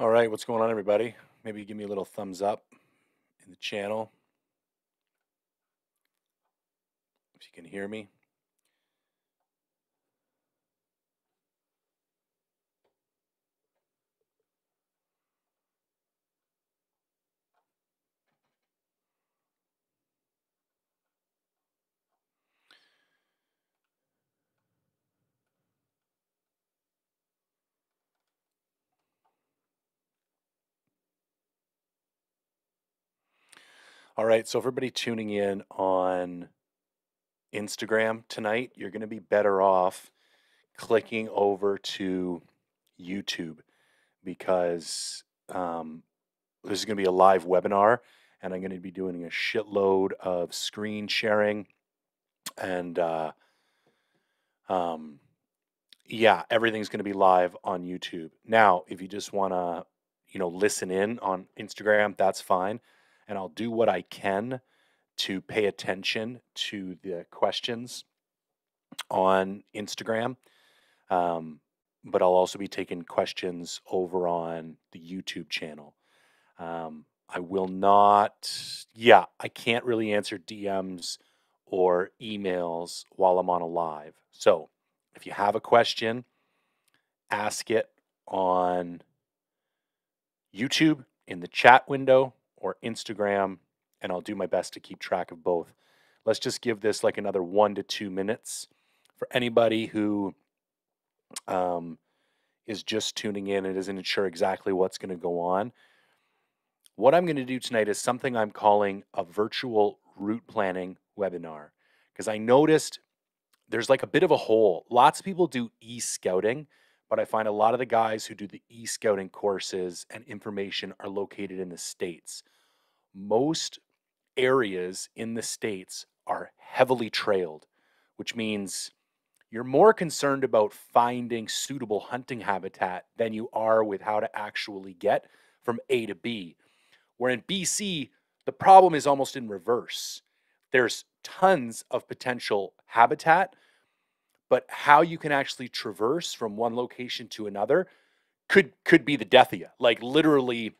All right, what's going on, everybody? Maybe give me a little thumbs up in the channel if you can hear me. All right, so everybody tuning in on Instagram tonight, you're going to be better off clicking over to YouTube because um, this is going to be a live webinar and I'm going to be doing a shitload of screen sharing and uh, um, yeah, everything's going to be live on YouTube. Now, if you just want to, you know, listen in on Instagram, that's fine and I'll do what I can to pay attention to the questions on Instagram. Um, but I'll also be taking questions over on the YouTube channel. Um, I will not, yeah, I can't really answer DMs or emails while I'm on a live. So if you have a question, ask it on YouTube in the chat window or Instagram, and I'll do my best to keep track of both. Let's just give this like another one to two minutes for anybody who um, is just tuning in and isn't sure exactly what's going to go on. What I'm going to do tonight is something I'm calling a virtual route planning webinar because I noticed there's like a bit of a hole. Lots of people do e scouting, but I find a lot of the guys who do the e scouting courses and information are located in the States most areas in the states are heavily trailed, which means you're more concerned about finding suitable hunting habitat than you are with how to actually get from A to B. Where in BC, the problem is almost in reverse. There's tons of potential habitat, but how you can actually traverse from one location to another could could be the death of you. Like literally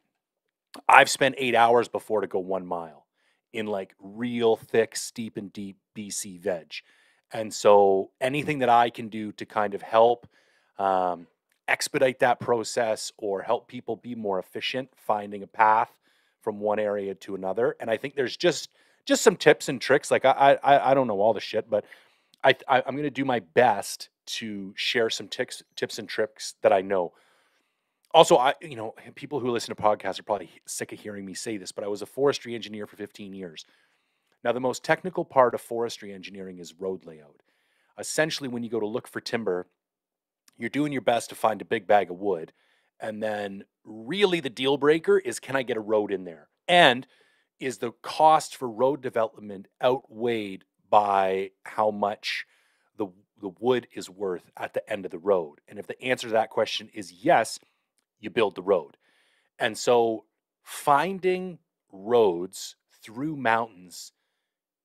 I've spent eight hours before to go one mile in like real thick, steep and deep BC veg. And so anything that I can do to kind of help um, expedite that process or help people be more efficient finding a path from one area to another. And I think there's just just some tips and tricks. Like I I, I don't know all the shit, but I, I I'm gonna do my best to share some tips tips and tricks that I know also i you know people who listen to podcasts are probably sick of hearing me say this but i was a forestry engineer for 15 years. Now the most technical part of forestry engineering is road layout. Essentially when you go to look for timber you're doing your best to find a big bag of wood and then really the deal breaker is can i get a road in there? And is the cost for road development outweighed by how much the the wood is worth at the end of the road? And if the answer to that question is yes you build the road. And so finding roads through mountains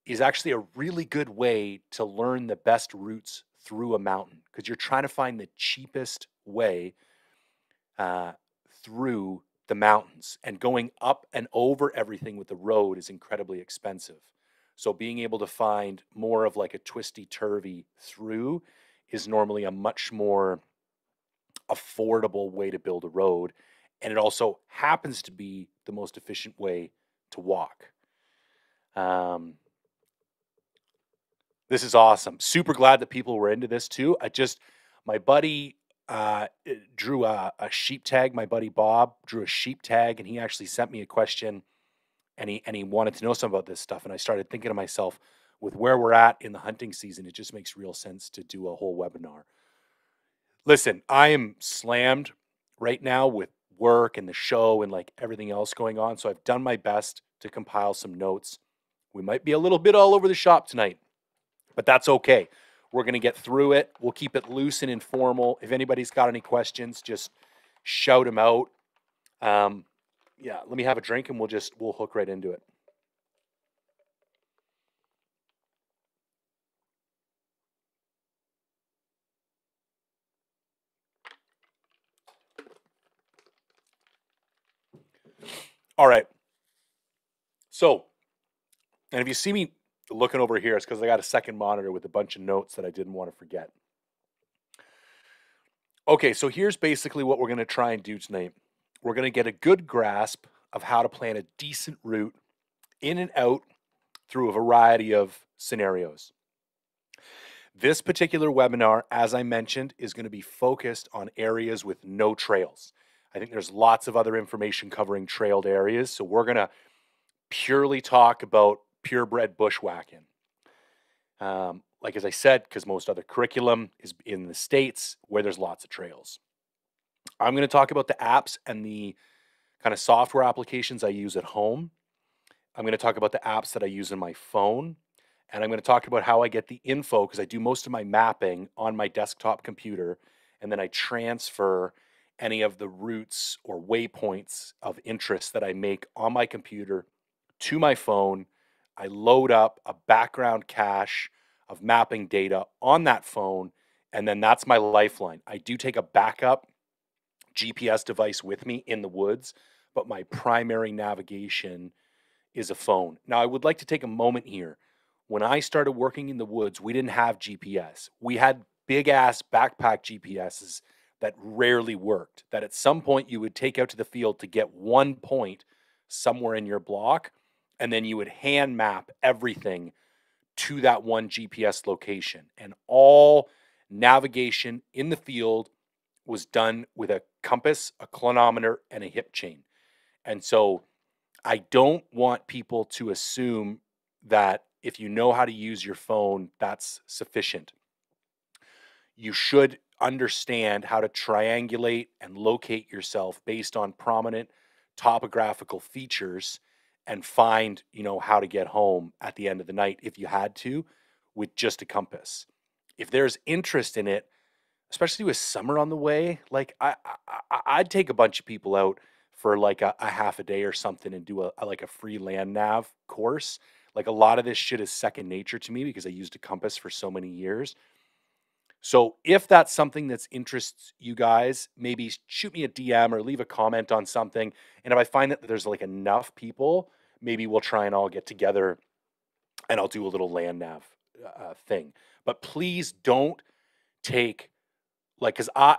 is actually a really good way to learn the best routes through a mountain because you're trying to find the cheapest way uh, through the mountains. And going up and over everything with the road is incredibly expensive. So being able to find more of like a twisty turvy through is normally a much more affordable way to build a road. And it also happens to be the most efficient way to walk. Um, this is awesome. Super glad that people were into this too. I just, my buddy uh, eh, drew a, a sheep tag. My buddy Bob drew a sheep tag, and he actually sent me a question, and he and he wanted to know some about this stuff. And I started thinking to myself, with where we're at in the hunting season, it just makes real sense to do a whole webinar listen, I am slammed right now with work and the show and like everything else going on. So I've done my best to compile some notes. We might be a little bit all over the shop tonight, but that's okay. We're going to get through it. We'll keep it loose and informal. If anybody's got any questions, just shout them out. Um, yeah, let me have a drink and we'll just we'll hook right into it. All right. So, and if you see me looking over here, it's because I got a second monitor with a bunch of notes that I didn't want to forget. Okay, so here's basically what we're going to try and do tonight. We're going to get a good grasp of how to plan a decent route in and out through a variety of scenarios. This particular webinar, as I mentioned, is going to be focused on areas with no trails. I think there's lots of other information covering trailed areas, so we're going to purely talk about purebred bushwhacking. Um, like as I said, because most other curriculum is in the States where there's lots of trails. I'm going to talk about the apps and the kind of software applications I use at home. I'm going to talk about the apps that I use in my phone. And I'm going to talk about how I get the info because I do most of my mapping on my desktop computer. And then I transfer any of the routes or waypoints of interest that I make on my computer to my phone. I load up a background cache of mapping data on that phone. And then that's my lifeline. I do take a backup GPS device with me in the woods, but my primary navigation is a phone. Now, I would like to take a moment here. When I started working in the woods, we didn't have GPS. We had big ass backpack GPSs that rarely worked, that at some point you would take out to the field to get one point somewhere in your block, and then you would hand map everything to that one GPS location. And all navigation in the field was done with a compass, a clinometer, and a hip chain. And so I don't want people to assume that if you know how to use your phone, that's sufficient. You should understand how to triangulate and locate yourself based on prominent topographical features and find, you know, how to get home at the end of the night if you had to with just a compass. If there's interest in it, especially with summer on the way, like I, I I'd take a bunch of people out for like a, a, half a day or something and do a, a like a free land nav course. Like a lot of this shit is second nature to me because I used a compass for so many years. So if that's something that's interests you guys, maybe shoot me a DM or leave a comment on something. And if I find that there's like enough people, maybe we'll try and all get together and I'll do a little land nav uh, thing. But please don't take like because I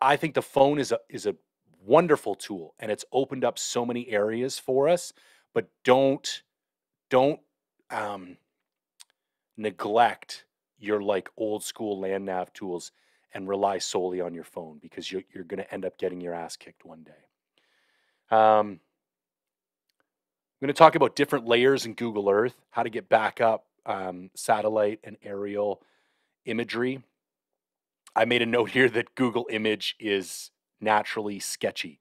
I think the phone is a is a wonderful tool and it's opened up so many areas for us. But don't don't um, neglect your like old school land nav tools and rely solely on your phone because you're, you're going to end up getting your ass kicked one day. Um, I'm going to talk about different layers in Google Earth, how to get backup um, satellite and aerial imagery. I made a note here that Google Image is naturally sketchy.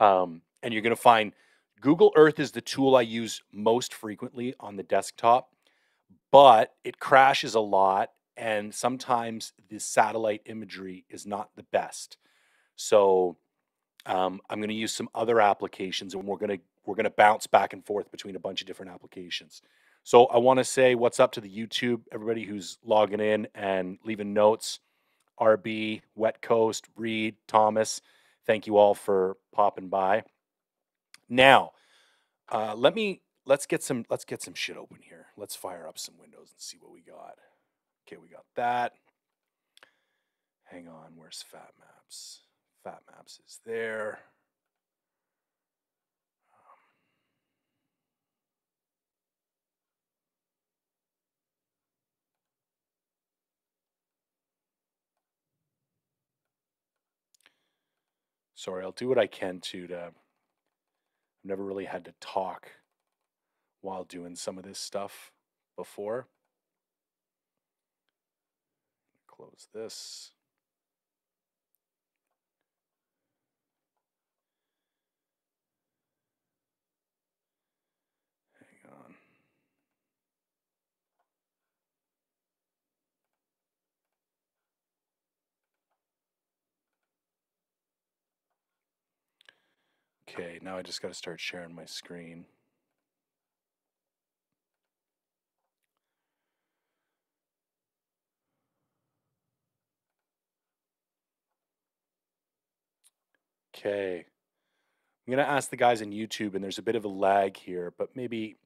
Um, and you're going to find Google Earth is the tool I use most frequently on the desktop, but it crashes a lot and sometimes the satellite imagery is not the best. So um, I'm going to use some other applications, and we're going to we're going to bounce back and forth between a bunch of different applications. So I want to say what's up to the YouTube, everybody who's logging in and leaving notes. RB, Wet Coast, Reed, Thomas, thank you all for popping by. Now, uh, let me let's get some let's get some shit open here. Let's fire up some windows and see what we got. Okay, we got that. Hang on, where's Fat Maps? Fat Maps is there. Sorry, I'll do what I can to. to I've never really had to talk while doing some of this stuff before. Close this. Hang on. Okay, now I just got to start sharing my screen. Okay. I'm going to ask the guys in YouTube, and there's a bit of a lag here, but maybe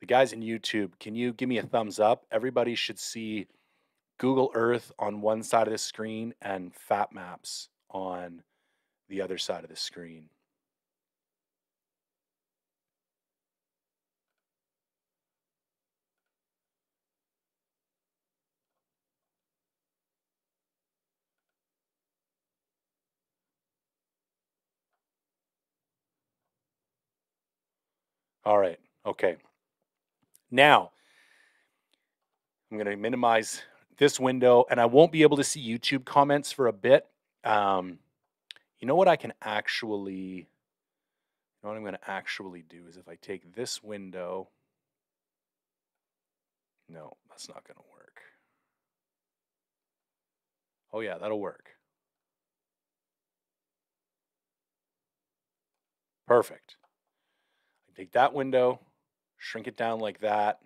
the guys in YouTube, can you give me a thumbs up? Everybody should see Google Earth on one side of the screen and Fat Maps on the other side of the screen. All right. Okay. Now, I'm going to minimize this window and I won't be able to see YouTube comments for a bit. Um, you know what I can actually, you know what I'm going to actually do is if I take this window, no, that's not going to work. Oh yeah, that'll work. Perfect. Take that window, shrink it down like that.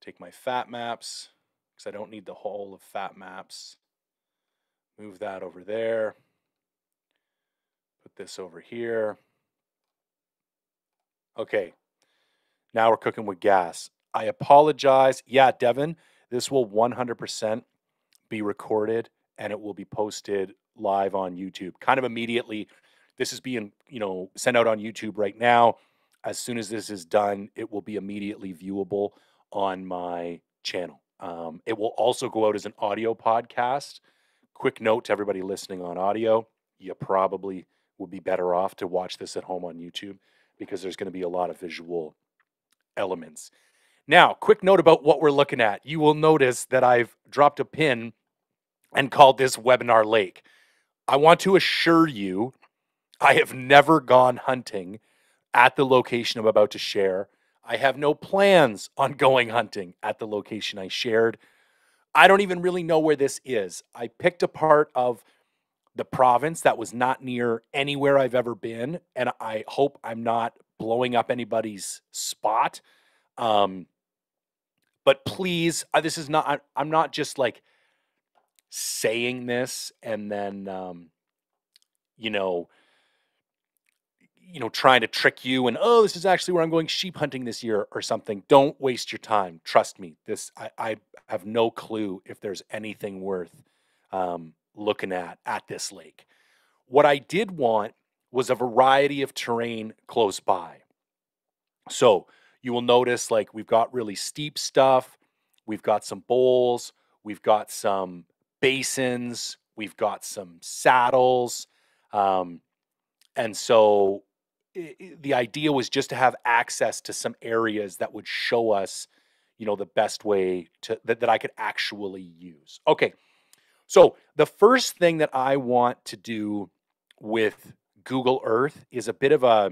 Take my fat maps, because I don't need the whole of fat maps. Move that over there. Put this over here. Okay, now we're cooking with gas. I apologize. Yeah, Devin, this will 100% be recorded and it will be posted live on YouTube kind of immediately. This is being, you know, sent out on YouTube right now. As soon as this is done, it will be immediately viewable on my channel. Um, it will also go out as an audio podcast. Quick note to everybody listening on audio you probably would be better off to watch this at home on YouTube because there's going to be a lot of visual elements. Now, quick note about what we're looking at. You will notice that I've dropped a pin and called this webinar lake. I want to assure you, I have never gone hunting at the location I'm about to share. I have no plans on going hunting at the location I shared. I don't even really know where this is. I picked a part of the province that was not near anywhere I've ever been, and I hope I'm not blowing up anybody's spot. Um, but please, uh, this is not. I'm not just like saying this and then, um, you know, you know, trying to trick you and oh, this is actually where I'm going sheep hunting this year or something. Don't waste your time. Trust me. This I, I have no clue if there's anything worth um, looking at at this lake. What I did want was a variety of terrain close by. So you will notice like we've got really steep stuff, we've got some bowls, we've got some basins, we've got some saddles. Um, and so the idea was just to have access to some areas that would show us you know the best way to that, that i could actually use. Okay so the first thing that i want to do with google earth is a bit of a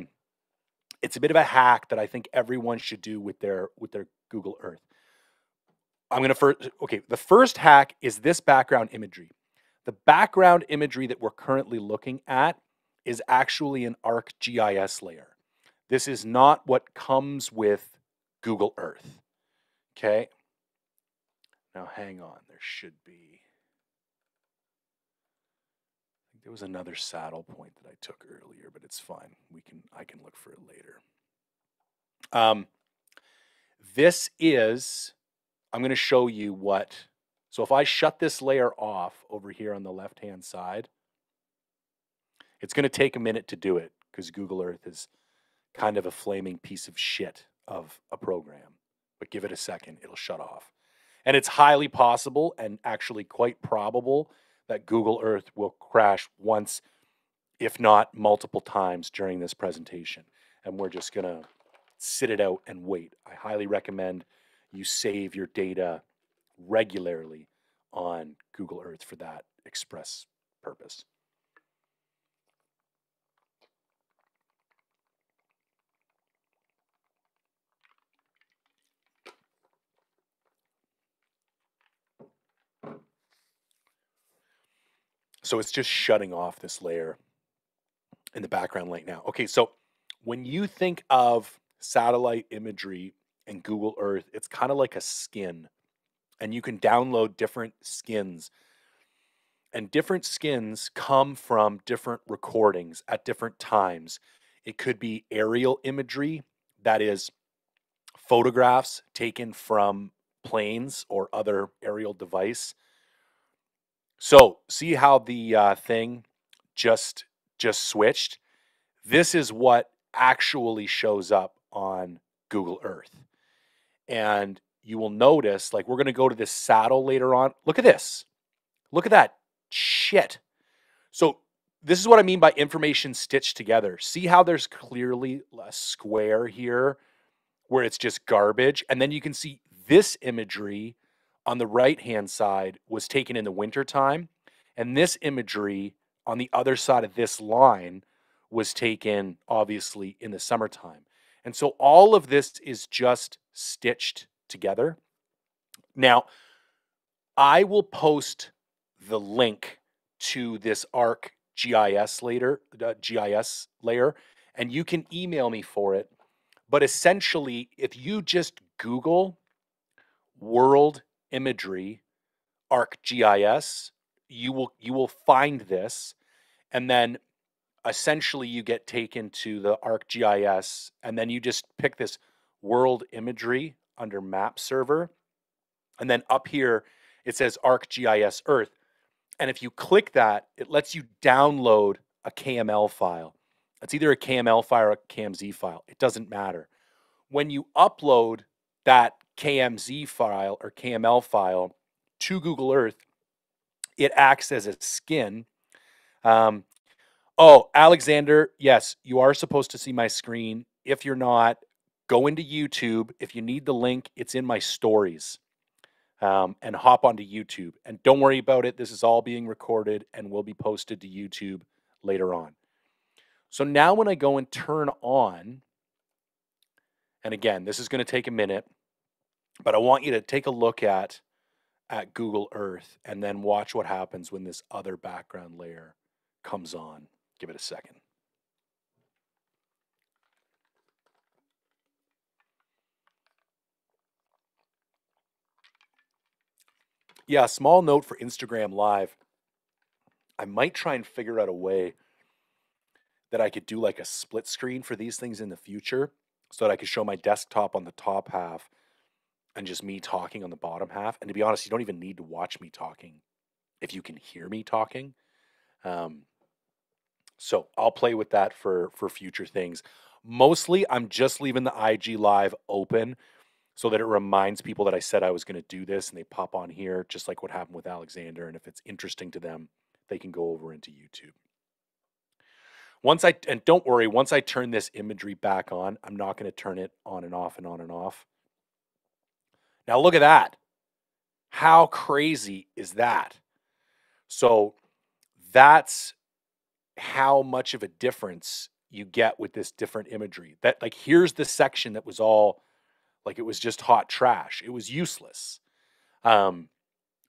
it's a bit of a hack that i think everyone should do with their with their google earth. I'm going to first okay the first hack is this background imagery. The background imagery that we're currently looking at is actually an ArcGIS layer. This is not what comes with Google Earth. Okay? Now hang on, there should be. There was another saddle point that I took earlier, but it's fine. We can I can look for it later. Um, this is I'm going to show you what. So if I shut this layer off over here on the left hand side, it's going to take a minute to do it because Google Earth is kind of a flaming piece of shit of a program. But give it a second, it'll shut off. And it's highly possible and actually quite probable that Google Earth will crash once, if not multiple times during this presentation. And we're just going to sit it out and wait. I highly recommend you save your data regularly on Google Earth for that express purpose. So it's just shutting off this layer in the background right now. Okay, so when you think of satellite imagery and Google Earth, it's kind of like a skin, and you can download different skins. and different skins come from different recordings at different times. It could be aerial imagery, that is, photographs taken from planes or other aerial device. So, see how the uh, thing just just switched? This is what actually shows up on Google Earth. And you will notice, like, we're going to go to this saddle later on. Look at this. Look at that shit. So, this is what I mean by information stitched together. See how there's clearly a square here where it's just garbage? And then you can see this imagery on the right hand side was taken in the wintertime. And this imagery on the other side of this line was taken, obviously, in the summertime. And so all of this is just stitched together. Now, I will post the link to this ARC GIS later, uh, GIS layer, and you can email me for it. But essentially, if you just Google world imagery ArcGIS, you will you will find this, and then essentially you get taken to the ArcGIS, and then you just pick this world imagery under map server. And then up here, it says ArcGIS Earth. And if you click that, it lets you download a KML file. It's either a KML file or a KMZ file. It doesn't matter. When you upload that KMZ file or KML file to Google Earth, it acts as a skin. Um, oh, Alexander, yes, you are supposed to see my screen. If you're not, go into YouTube. If you need the link, it's in my stories. Um, and hop onto YouTube. And don't worry about it. This is all being recorded and will be posted to YouTube later on. So now when I go and turn on, and again, this is going to take a minute, but I want you to take a look at at Google Earth and then watch what happens when this other background layer comes on. Give it a second. Yeah, small note for Instagram Live. I might try and figure out a way that I could do like a split screen for these things in the future so that I could show my desktop on the top half and just me talking on the bottom half. And to be honest, you don't even need to watch me talking if you can hear me talking. Um, so I'll play with that for for future things. Mostly, I'm just leaving the IG live open so that it reminds people that I said I was going to do this, and they pop on here, just like what happened with Alexander. And if it's interesting to them, they can go over into YouTube. Once I and don't worry, once I turn this imagery back on, I'm not going to turn it on and off and on and off. Now look at that. How crazy is that? So that's how much of a difference you get with this different imagery. That like here's the section that was all like it was just hot trash. It was useless. Um,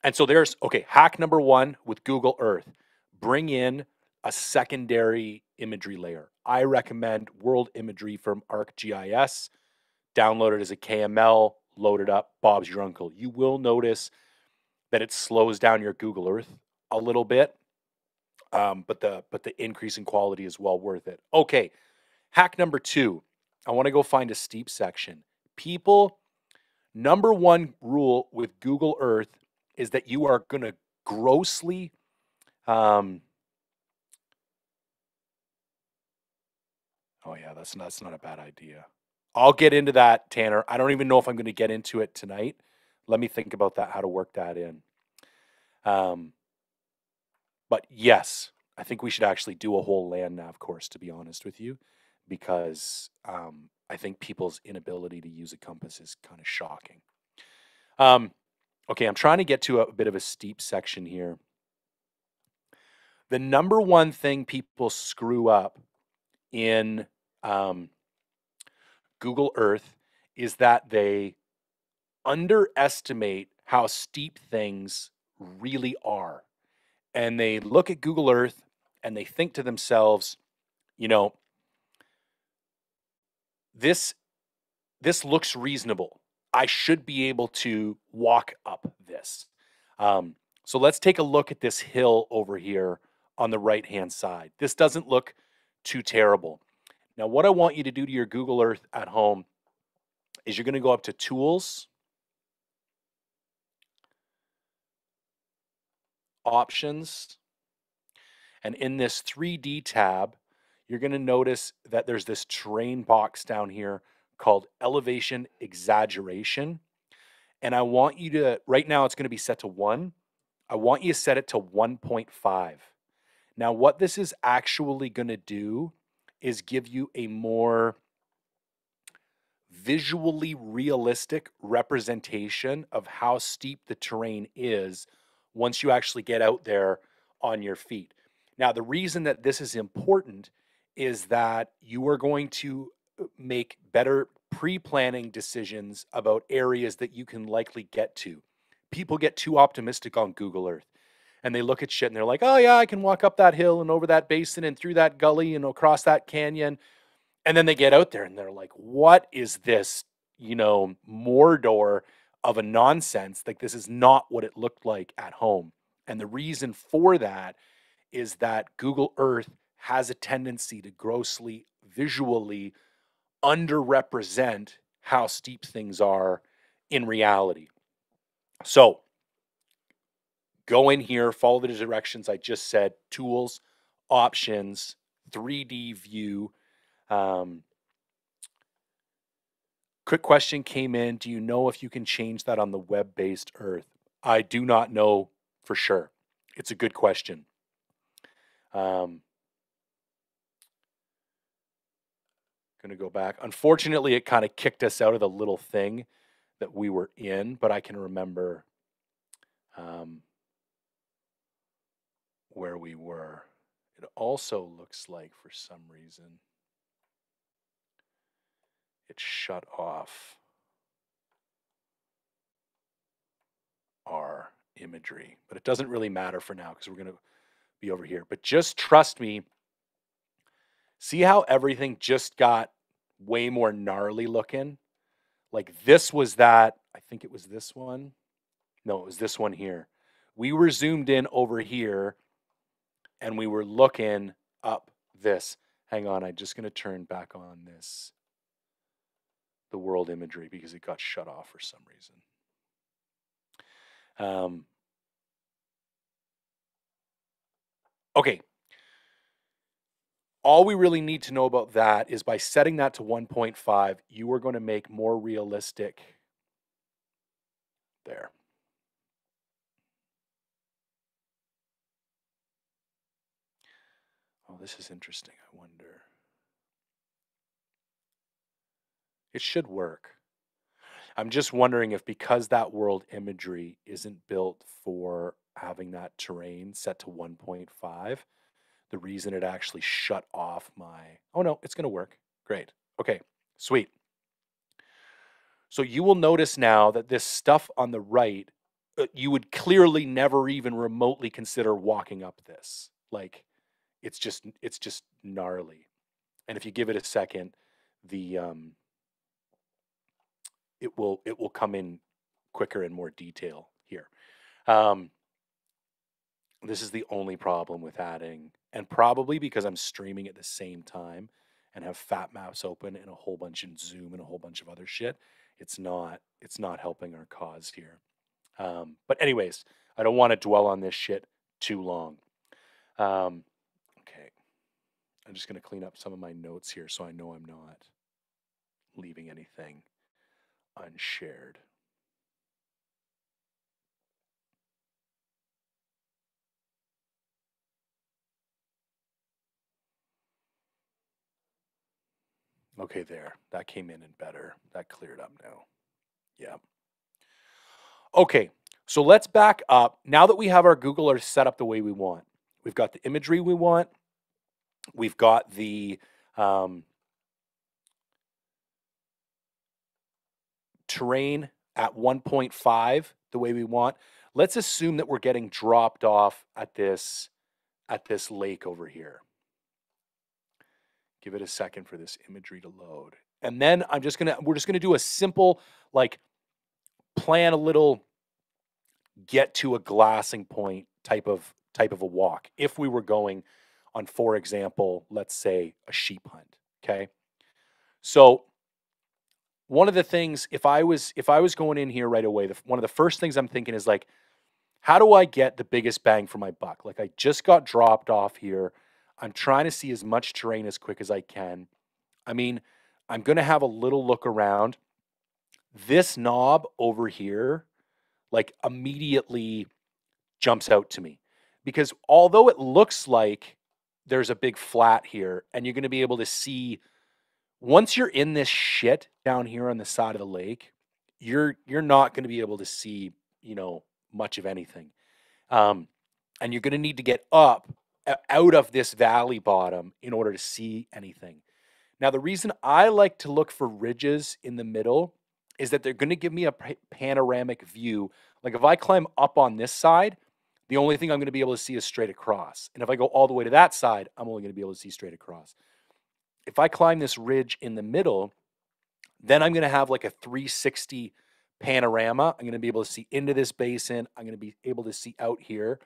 and so there's okay, hack number one with Google Earth. Bring in a secondary imagery layer. I recommend world imagery from ArcGIS. Download it as a KML, load it up. Bob's your uncle. You will notice that it slows down your Google Earth a little bit um, but the but the increase in quality is well worth it. Okay, hack number two. I want to go find a steep section. People, number one rule with Google Earth is that you are going to grossly um, Oh yeah, that's not, that's not a bad idea. I'll get into that, Tanner. I don't even know if I'm going to get into it tonight. Let me think about that, how to work that in. Um, but yes, I think we should actually do a whole land nav course, to be honest with you, because um, I think people's inability to use a compass is kind of shocking. Um, okay, I'm trying to get to a, bit of a steep section here. The number one thing people screw up in um, Google Earth is that they underestimate how steep things really are and they look at Google Earth and they think to themselves, you know, this this looks reasonable. I should be able to walk up this. Um, So let's take a look at this hill over here on the right hand side. This doesn't look too terrible. Now, what I want you to do to your Google Earth at home is you're going to go up to Tools, Options, and in this 3D tab, you're going to notice that there's this terrain box down here called Elevation Exaggeration. And I want you to, right now it's going to be set to 1. I want you to set it to 1.5. Now, what this is actually going to do is give you a more visually realistic representation of how steep the terrain is once you actually get out there on your feet. Now, the reason that this is important is that you are going to uh, make better pre planning decisions about areas that you can likely get to. People get too optimistic on Google Earth and they look at shit and they're like, oh, yeah, I can walk up that hill and over that basin and through that gully and across that canyon. And then they get out there and they're like, what is this, you know, Mordor of a nonsense? Like, this is not what it looked like at home. And the reason for that is that Google Earth has a tendency to grossly visually underrepresent how steep things are in reality. So go in here, follow the directions I just said tools, options, 3D view. Um, quick question came in Do you know if you can change that on the web based Earth? I do not know for sure. It's a good question. Um, going to go back. Unfortunately, it kind of kicked us out of the little thing that we were in, but I can remember um, where we were. It also looks like for some reason it shut off our imagery, but it doesn't really matter for now because we're going to be over here. But just trust me. See how everything just got way more gnarly looking? Like this was that, I think it was this one. No, it was this one here. We were zoomed in over here and we were looking up this. Hang on, I'm just going to turn back on this, the world imagery, because it got shut off for some reason. Um, okay. All we really need to know about that is by setting that to 1.5, you are going to make more realistic there. Oh, this is interesting. I wonder. It should work. I'm just wondering if because that world imagery isn't built for having that terrain set to 1.5, the reason it actually shut off my. Oh no, it's going to work. Great. Okay, sweet. So you will notice now that this stuff on the right, uh, you would clearly never even remotely consider walking up this. Like it's just it's just gnarly. And if you give it a second, the um it will it will come in quicker and more detail here. Um, this is the only problem with adding, and probably because I'm streaming at the same time and have fat maps open and a whole bunch in Zoom and a whole bunch of other shit. It's not it's not helping our cause here. Um, but anyways, I don't want to dwell on this shit too long. Um, I'm just going to clean up some of my notes here so I know I'm not leaving anything unshared. Okay, there. That came in and better. That cleared up now. Yeah. Okay, so let's back up. Now that we have our Google Earth set up the way we want, we've got the imagery we want, We've got the um, terrain at 1.5 the way we want. Let's assume that we're getting dropped off at this at this lake over here. Give it a second for this imagery to load. And then I'm just going to we're just going to do a simple like plan a little get to a glassing point type of type of a walk if we were going on for example let's say a sheep hunt okay? So one of the things if i was if i was going in here right away the, one of the first things i'm thinking is like how do i get the biggest bang for my buck? Like i just got dropped off here. I'm trying to see as much terrain as quick as i can. I mean i'm going to have a little look around. This knob over here like immediately jumps out to me because although it looks like there's a big flat here and you're going to be able to see once you're in this shit down here on the side of the lake you're you're not going to be able to see you know much of anything um, and you're going to need to get up out of this valley bottom in order to see anything now the reason i like to look for ridges in the middle is that they're going to give me a panoramic view. Like if I climb up on this side, the only thing I'm going to be able to see is straight across. And if I go all the way to that side, I'm only going to be able to see straight across. If I climb this ridge in the middle, then I'm going to have like a 360 panorama. I'm going to be able to see into this basin. I'm going to be able to see out here.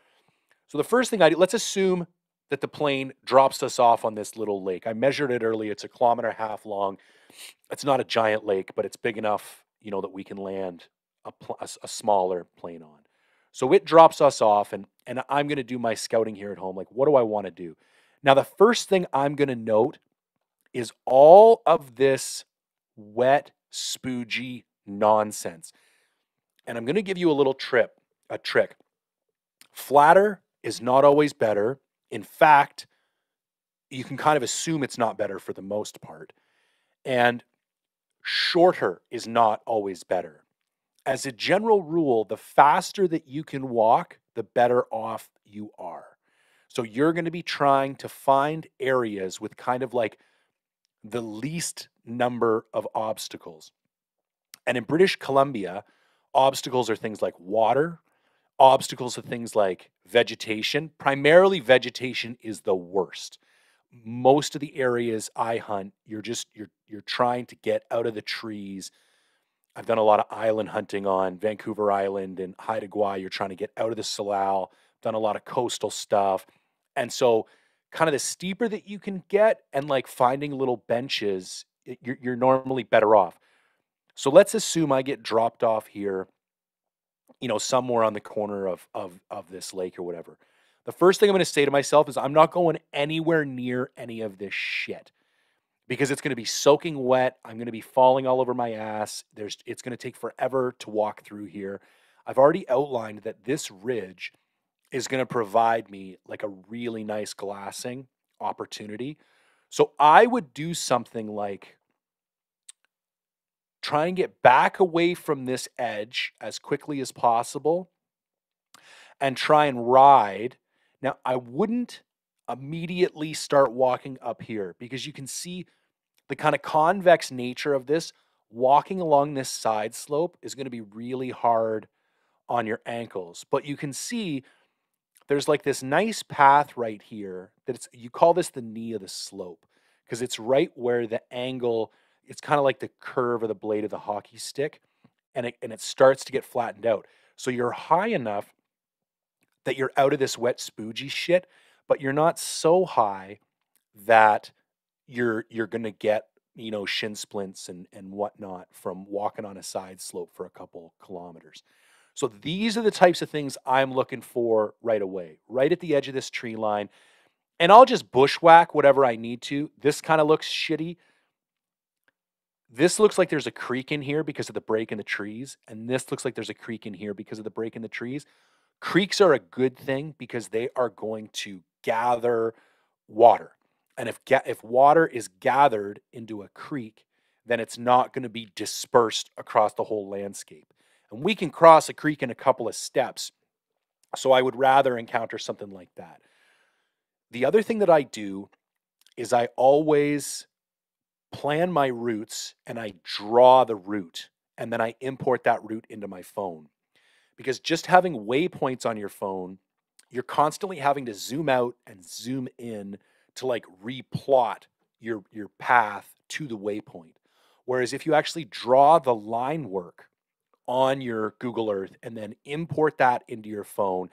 So the first thing I do, let's assume that the plane drops us off on this little lake. I measured it earlier. It's a kilometer and a half long. It's not a giant lake, but it's big enough you know, that we can land a, a, a smaller plane on. So it drops us off, and and I'm going to do my scouting here at home. Like, what do I want to do? Now, the first thing I'm going to note is all of this wet, spoogey nonsense. And I'm going to give you a little trip, a trick. Flatter is not always better. In fact, you can kind of assume it's not better for the most part. And shorter is not always better. As a general rule, the faster that you can walk, the better off you are. So you're going to be trying to find areas with kind of like the least number of obstacles. And in British Columbia, obstacles are things like water, obstacles are things like vegetation. Primarily, vegetation is the worst most of the areas I hunt, you're just you're you're trying to get out of the trees. I've done a lot of island hunting on Vancouver Island and Haida Gwaii. You're trying to get out of the Salal. Done a lot of coastal stuff, and so kind of the steeper that you can get, and like finding little benches, you're, you're normally better off. So let's assume I get dropped off here, you know, somewhere on the corner of of of this lake or whatever the first thing I'm going to say to myself is I'm not going anywhere near any of this shit because it's going to be soaking wet. I'm going to be falling all over my ass. There's it's going to take forever to walk through here. I've already outlined that this ridge is going to provide me like a really nice glassing opportunity. So I would do something like try and get back away from this edge as quickly as possible and try and ride now, I wouldn't immediately start walking up here because you can see the kind of convex nature of this. Walking along this side slope is going to be really hard on your ankles, but you can see there's like this nice path right here that it's you call this the knee of the slope because it's right where the angle it's kind of like the curve of the blade of the hockey stick and it and it starts to get flattened out so you're high enough that you're out of this wet spoogey shit, but you're not so high that you're you're gonna get you know shin splints and and whatnot from walking on a side slope for a couple kilometers. So these are the types of things I'm looking for right away, right at the edge of this tree line. And I'll just bushwhack whatever I need to. This kind of looks shitty. This looks like there's a creek in here because of the break in the trees. And this looks like there's a creek in here because of the break in the trees. Creeks are a good thing because they are going to gather water. And if ga- if water is gathered into a creek, then it's not going to be dispersed across the whole landscape. And we can cross a creek in a couple of steps. So I would rather encounter something like that. The other thing that I do is I always plan my routes and I draw the route and then I import that route into my phone because just having waypoints on your phone, you're constantly having to zoom out and zoom in to like replot your your path to the waypoint. Whereas if you actually draw the line work on your Google Earth and then import that into your phone.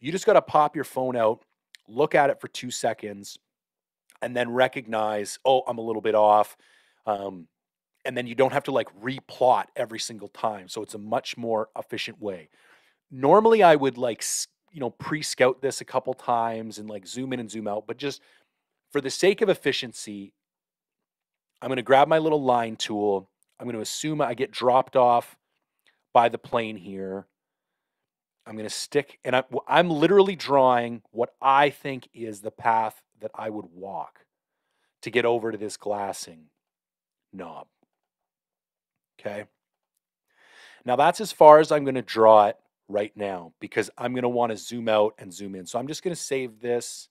You just got to pop your phone out, look at it for two seconds, and then recognize, oh, I'm a little bit off. Um, and then you don't have to like replot every single time. So it's a much more efficient way. Normally, I would like, you know, pre scout this a couple times and like zoom in and zoom out, but just for the sake of efficiency, I'm going to grab my little line tool. I'm going to assume I get dropped off by the plane here. I'm going to stick, and I'm, I'm literally drawing what I think is the path that I would walk to get over to this glassing knob. Okay. Now that's as far as I'm going to draw it right now because I'm going to want to zoom out and zoom in. So I'm just going to save this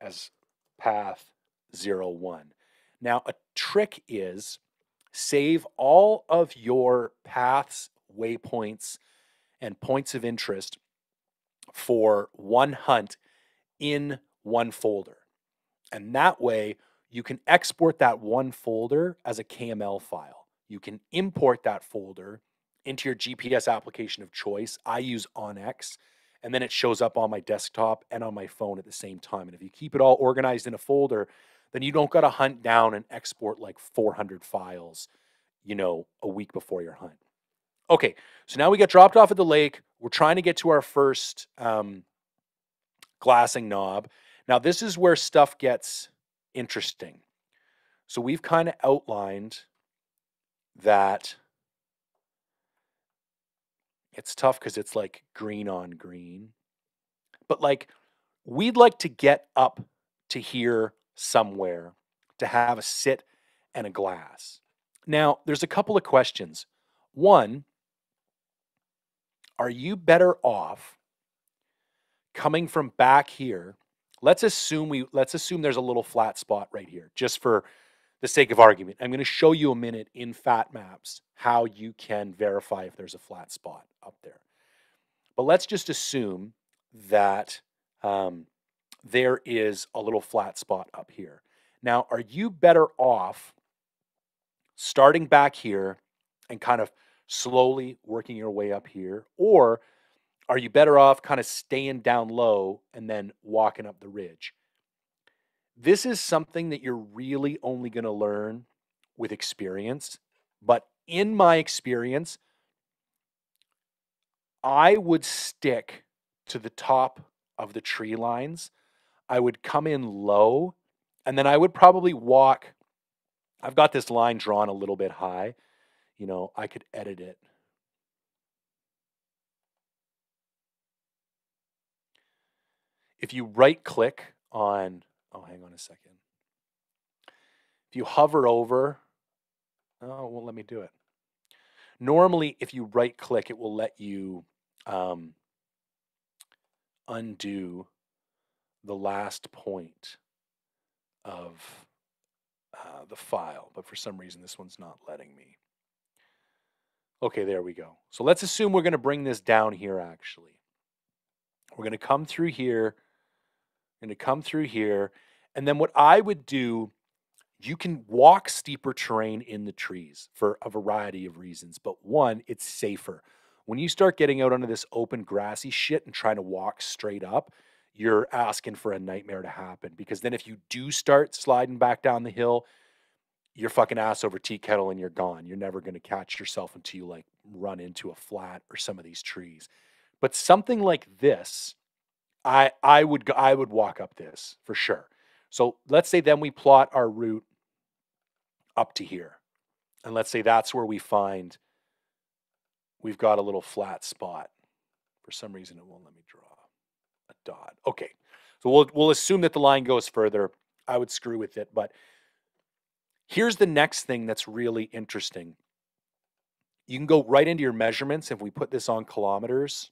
as path 01. Now a trick is save all of your paths, waypoints, and points of interest for one hunt in one folder. And that way you can export that one folder as a KML file. You can import that folder into your GPS application of choice. I use OnX, and then it shows up on my desktop and on my phone at the same time. And if you keep it all organized in a folder, then you don't got to hunt down and export like 400 files, you know, a week before your hunt. Okay, so now we get dropped off at the lake. We're trying to get to our first um, glassing knob. Now, this is where stuff gets interesting. So we've kind of outlined that it's tough because it's like green on green. But like, we'd like to get up to here somewhere to have a sit and a glass. Now, there's a couple of questions. One, are you better off coming from back here Let's assume we let's assume there's a little flat spot right here, just for the sake of argument. I'm going to show you a minute in Fat Maps how you can verify if there's a flat spot up there. But let's just assume that um, there is a little flat spot up here. Now, are you better off starting back here and kind of slowly working your way up here, or are you better off kind of staying down low and then walking up the ridge? This is something that you're really only going to learn with experience. But in my experience, I would stick to the top of the tree lines. I would come in low and then I would probably walk. I've got this line drawn a little bit high. You know, I could edit it if you right click on, oh, hang on a second. If you hover over, oh, well, let me do it. Normally, if you right click, it will let you um, undo the last point of uh, the file, but for some reason this one's not letting me. Okay, there we go. So let's assume we're going to bring this down here actually. We're going to come through here going to come through here. And then what I would do, you can walk steeper terrain in the trees for a variety of reasons. But one, it's safer. When you start getting out onto this open grassy shit and trying to walk straight up, you're asking for a nightmare to happen. Because then if you do start sliding back down the hill, you're fucking ass over tea kettle and you're gone. You're never going to catch yourself until you like run into a flat or some of these trees. But something like this, I I would go, I would walk up this for sure. So let's say then we plot our route up to here. And let's say that's where we find we've got a little flat spot. For some reason it won't let me draw a dot. Okay. So we'll we'll assume that the line goes further. I would screw with it, but here's the next thing that's really interesting. You can go right into your measurements if we put this on kilometers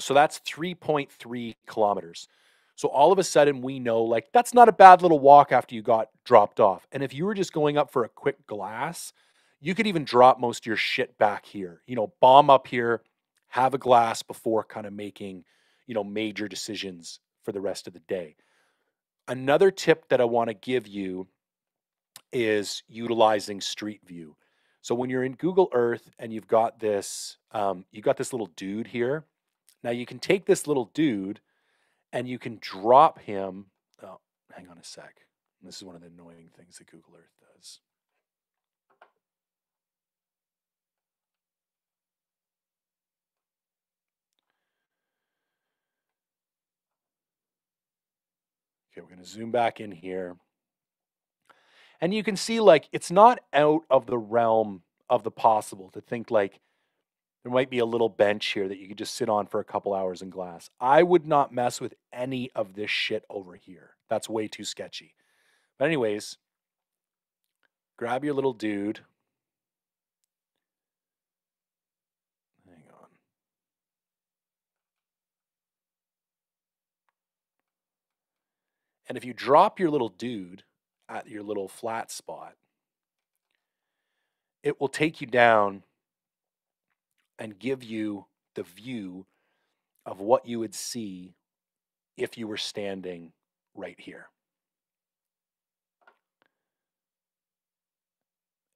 so that's 3.3 kilometers. So all of a sudden we know like that's not a bad little walk after you got dropped off. And if you were just going up for a quick glass, you could even drop most of your shit back here. You know, bomb up here, have a glass before kind of making, you know, major decisions for the rest of the day. Another tip that I want to give you is utilizing Street View. So when you're in Google Earth and you've got this, um, you got this little dude here. Now you can take this little dude and you can drop him. Oh, hang on a sec. This is one of the annoying things that Google Earth does. Okay, we're going to zoom back in here. And you can see like it's not out of the realm of the possible to think like there might be a little bench here that you could just sit on for a couple hours in glass. I would not mess with any of this shit over here. That's way too sketchy. But anyways, grab your little dude. Hang on. And if you drop your little dude at your little flat spot, it will take you down and give you the view of what you would see if you were standing right here.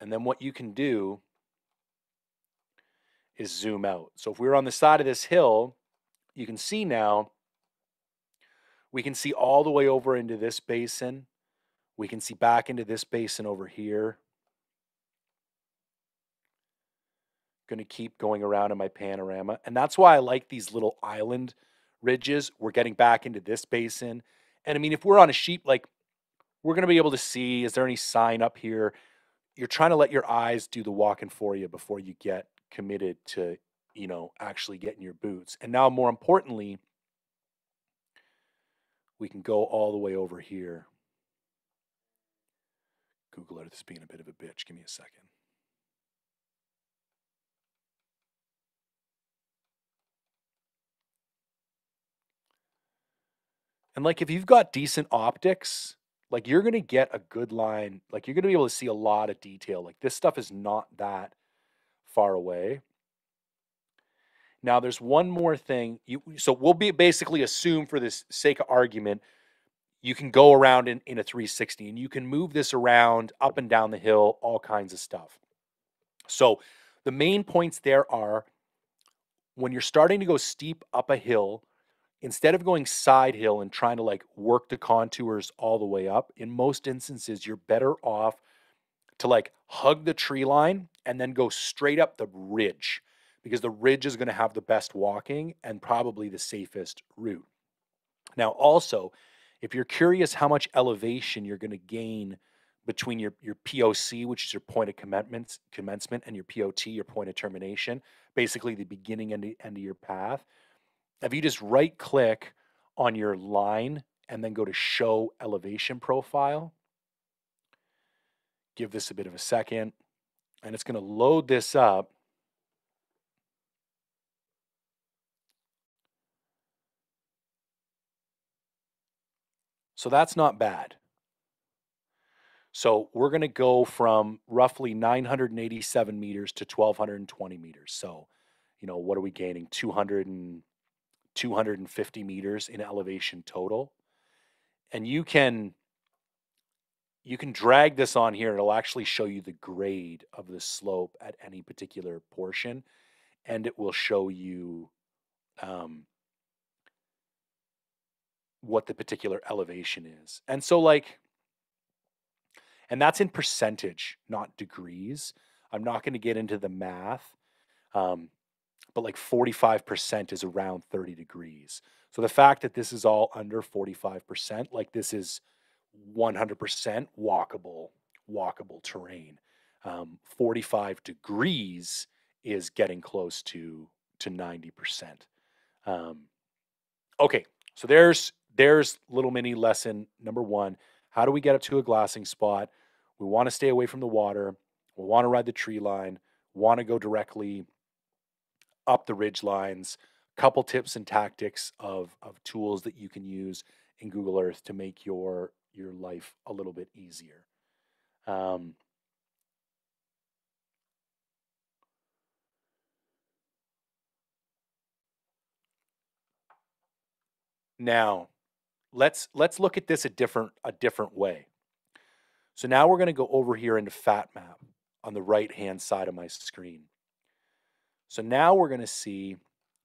And then what you can do is zoom out. So if we were on the side of this hill, you can see now, we can see all the way over into this basin. We can see back into this basin over here. Going to keep going around in my panorama. And that's why I like these little island ridges. We're getting back into this basin. And I mean, if we're on a sheep, like we're going to be able to see, is there any sign up here? You're trying to let your eyes do the walking for you before you get committed to, you know, actually getting your boots. And now, more importantly, we can go all the way over here. Google Earth is being a bit of a bitch. Give me a second. And like if you've got decent optics, like you're going to get a good line, like you're going to be able to see a lot of detail. Like this stuff is not that far away. Now there's one more thing. You so we'll be basically assume for this sake of argument, you can go around in, in a 360 and you can move this around up and down the hill, all kinds of stuff. So the main points there are when you're starting to go steep up a hill, instead of going side hill and trying to like work the contours all the way up, in most instances, you're better off to like hug the tree line and then go straight up the ridge because the ridge is going to have the best walking and probably the safest route. Now, also, if you're curious how much elevation you're going to gain between your, your POC, which is your point of commencement, commencement, and your POT, your point of termination, basically the beginning and the end of your path, if you just right click on your line and then go to show elevation profile, give this a bit of a second, and it's going to load this up. So that's not bad. So we're going to go from roughly 987 meters to 1220 meters. So, you know, what are we gaining? 200 and 250 meters in elevation total. And you can you can drag this on here. It'll actually show you the grade of the slope at any particular portion, and it will show you um, what the particular elevation is. And so, like, and that's in percentage, not degrees. I'm not going to get into the math. Um, but like 45% is around 30 degrees. So the fact that this is all under 45%, like this is 100% walkable, walkable terrain. Um, 45 degrees is getting close to to 90%. Um, okay, so there's there's little mini lesson number one. How do we get up to a glassing spot? We want to stay away from the water. We want to ride the tree line. Want to go directly up the ridge lines, couple tips and tactics of, of tools that you can use in Google Earth to make your your life a little bit easier. Um, now, let's let's look at this a different a different way. So now we're going to go over here into FatMap on the right hand side of my screen. So now we're going to see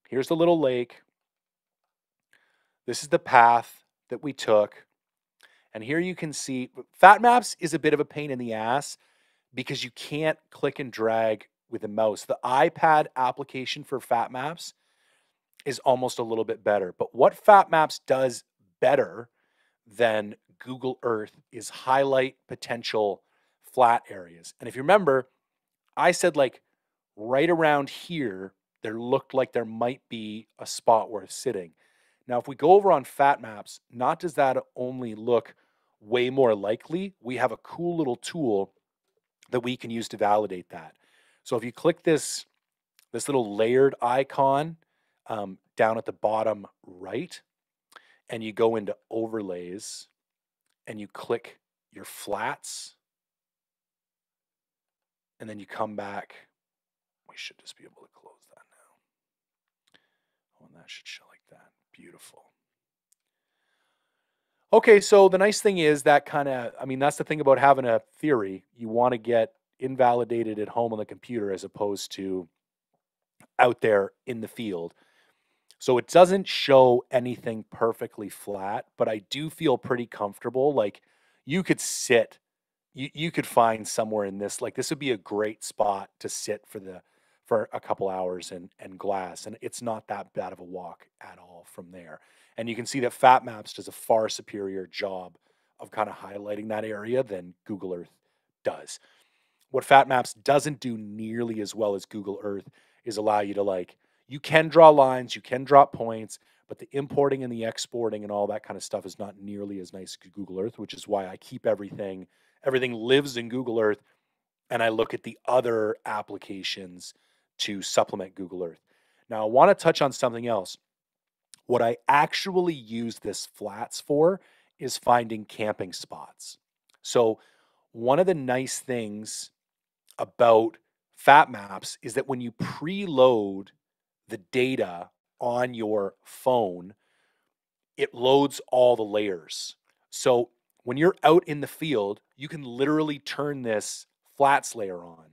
here's the little lake. This is the path that we took. And here you can see Fat Maps is a bit of a pain in the ass because you can't click and drag with a mouse. The iPad application for Fat Maps is almost a little bit better. But what Fat Maps does better than Google Earth is highlight potential flat areas. And if you remember, I said like right around here, there looked like there might be a spot worth sitting. Now, if we go over on fat maps, not does that only look way more likely, we have a cool little tool that we can use to validate that. So if you click this, this little layered icon um, down at the bottom right, and you go into overlays and you click your flats, and then you come back. We should just be able to close that now. Oh, and that should show like that. Beautiful. Okay, so the nice thing is that kind of, I mean, that's the thing about having a theory. You want to get invalidated at home on the computer as opposed to out there in the field. So it doesn't show anything perfectly flat, but I do feel pretty comfortable. Like you could sit, you, you could find somewhere in this, like this would be a great spot to sit for the for a couple hours and and glass. And it's not that bad of a walk at all from there. And you can see that FatMaps does a far superior job of kind of highlighting that area than Google Earth does. What FatMaps doesn't do nearly as well as Google Earth is allow you to like you can draw lines, you can drop points, but the importing and the exporting and all that kind of stuff is not nearly as nice as Google Earth, which is why I keep everything everything lives in Google Earth and I look at the other applications to supplement Google Earth. Now, I want to touch on something else. What I actually use this flats for is finding camping spots. So, one of the nice things about Fat Maps is that when you preload the data on your phone, it loads all the layers. So when you're out in the field, you can literally turn this flats layer on.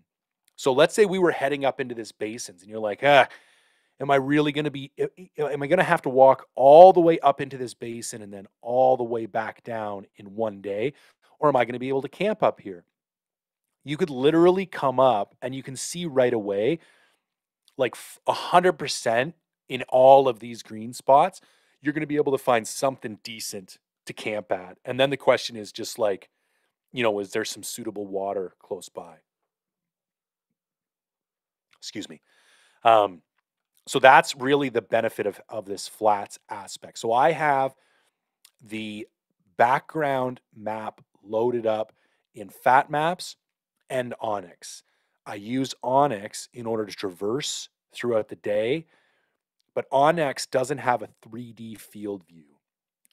So let's say we were heading up into this basins and you're like, ah, am I really going to be, am I going to have to walk all the way up into this basin and then all the way back down in one day? Or am I going to be able to camp up here? You could literally come up and you can see right away like a hundred percent in all of these green spots, you're going to be able to find something decent to camp at. And then the question is just like, you know, is there some suitable water close by? Excuse me. Um, so that's really the benefit of, of this flats aspect. So I have the background map loaded up in fat maps and onX. I use onX in order to traverse throughout the day, but onX doesn't have a 3D field view,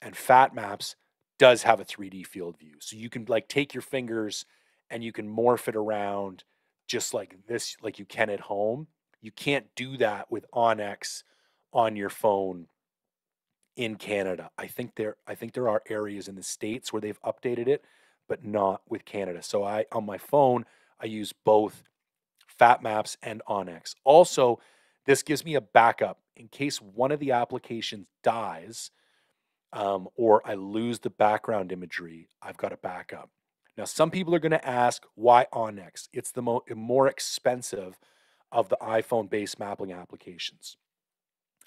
and fat maps does have a 3D field view. So you can like take your fingers and you can morph it around just like this, like you can at home. You can't do that with onX on your phone in Canada. I think there I think there are areas in the states where they've updated it, but not with Canada. So I on my phone I use both Fat Maps and onX. Also, this gives me a backup in case one of the applications dies um, or I lose the background imagery, I've got a backup. Now, some people are going to ask why onX? It's the mo- uh, more expensive of the iPhone based mapping applications.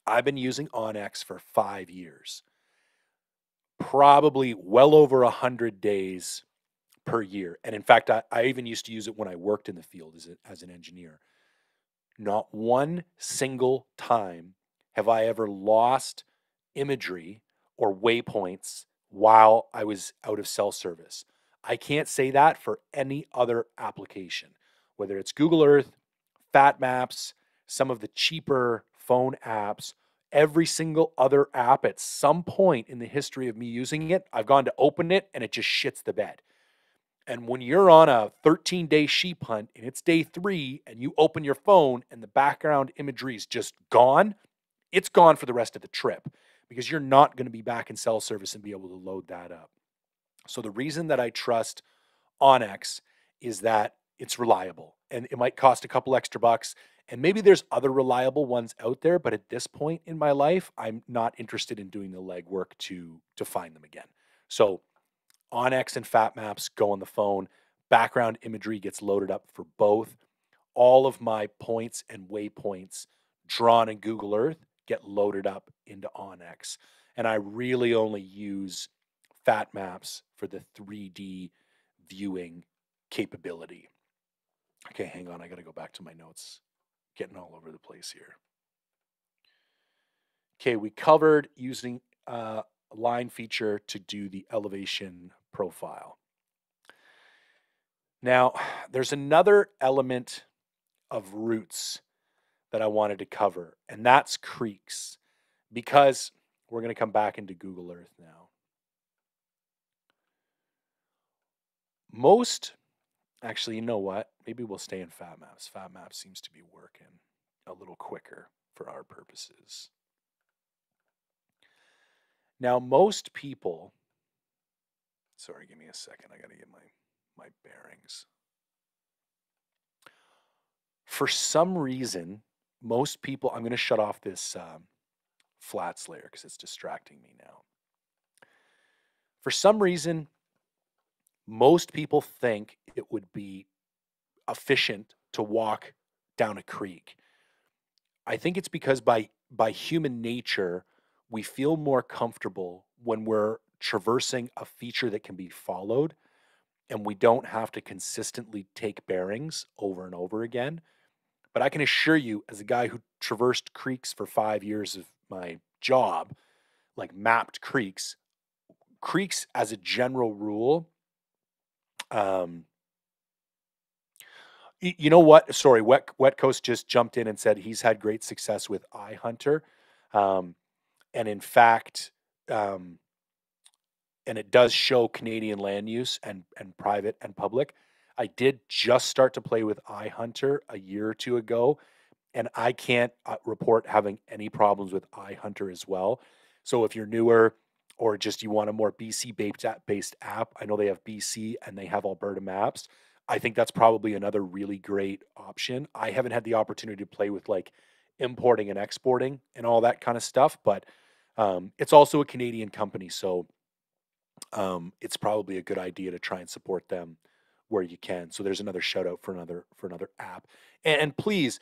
I've been using onX for five years, probably well over a hundred days per year. And in fact, I, I even used to use it when I worked in the field as, a, as an engineer. Not one single time have I ever lost imagery or waypoints while I was out of cell service. I can't say that for any other application, whether it's Google Earth, Fat Maps, some of the cheaper phone apps, every single other app at some point in the history of me using it, I've gone to open it and it just shits the bed. And when you're on a 13 day sheep hunt and it's day three and you open your phone and the background imagery is just gone, it's gone for the rest of the trip because you're not going to be back in cell service and be able to load that up. So the reason that I trust onX is that it's reliable and it might cost a couple extra bucks. And maybe there's other reliable ones out there, but at this point in my life, I'm not interested in doing the legwork to to find them again. So onX and FatMaps go on the phone. Background imagery gets loaded up for both. All of my points and waypoints drawn in Google Earth get loaded up into onX. And I really only use FatMaps for the 3D viewing capability. Okay, hang on. I got to go back to my notes. Getting all over the place here. Okay, we covered using uh, a line feature to do the elevation profile. Now, there's another element of routes that I wanted to cover, and that's creeks, because we're going to come back into Google Earth now. Most, actually, you know what? Maybe we'll stay in FatMaps. FatMaps seems to be working a little quicker for our purposes. Now, most people, sorry, give me a second. I got to get my, my bearings. For some reason, most people, I'm going to shut off this um, flats layer because it's distracting me now. For some reason, most people think it would be efficient to walk down a creek. I think it's because by by human nature, we feel more comfortable when we're traversing a feature that can be followed and we don't have to consistently take bearings over and over again. But I can assure you, as a guy who traversed creeks for five years of my job, like mapped creeks, creeks as a general rule um, you know what? Sorry, Wet Wet Coast just jumped in and said he's had great success with iHunter, um, and in fact, um, and it does show Canadian land use and and private and public. I did just start to play with iHunter a year or two ago, and I can't uh, report having any problems with iHunter as well. So if you're newer, or just you want a more BC based app, I know they have BC and they have Alberta maps. I think that's probably another really great option. I haven't had the opportunity to play with like importing and exporting and all that kind of stuff, but um, it's also a Canadian company, so um, it's probably a good idea to try and support them where you can. So there's another shout out for another for another app, and, and please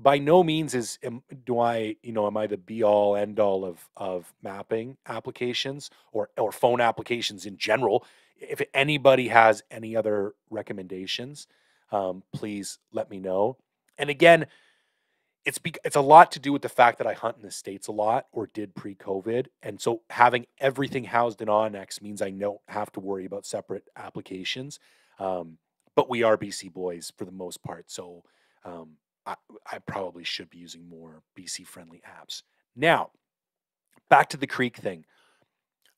by no means is am, do I you know am I the be all end all of of mapping applications or or phone applications in general. If anybody has any other recommendations, um, please let me know. And again, it's be, it's a lot to do with the fact that I hunt in the states a lot or did pre-COVID, and so having everything housed in onX means I don't have to worry about separate applications. Um, but we are BC boys for the most part, so um, I, I probably should be using more BC friendly apps. Now, back to the creek thing.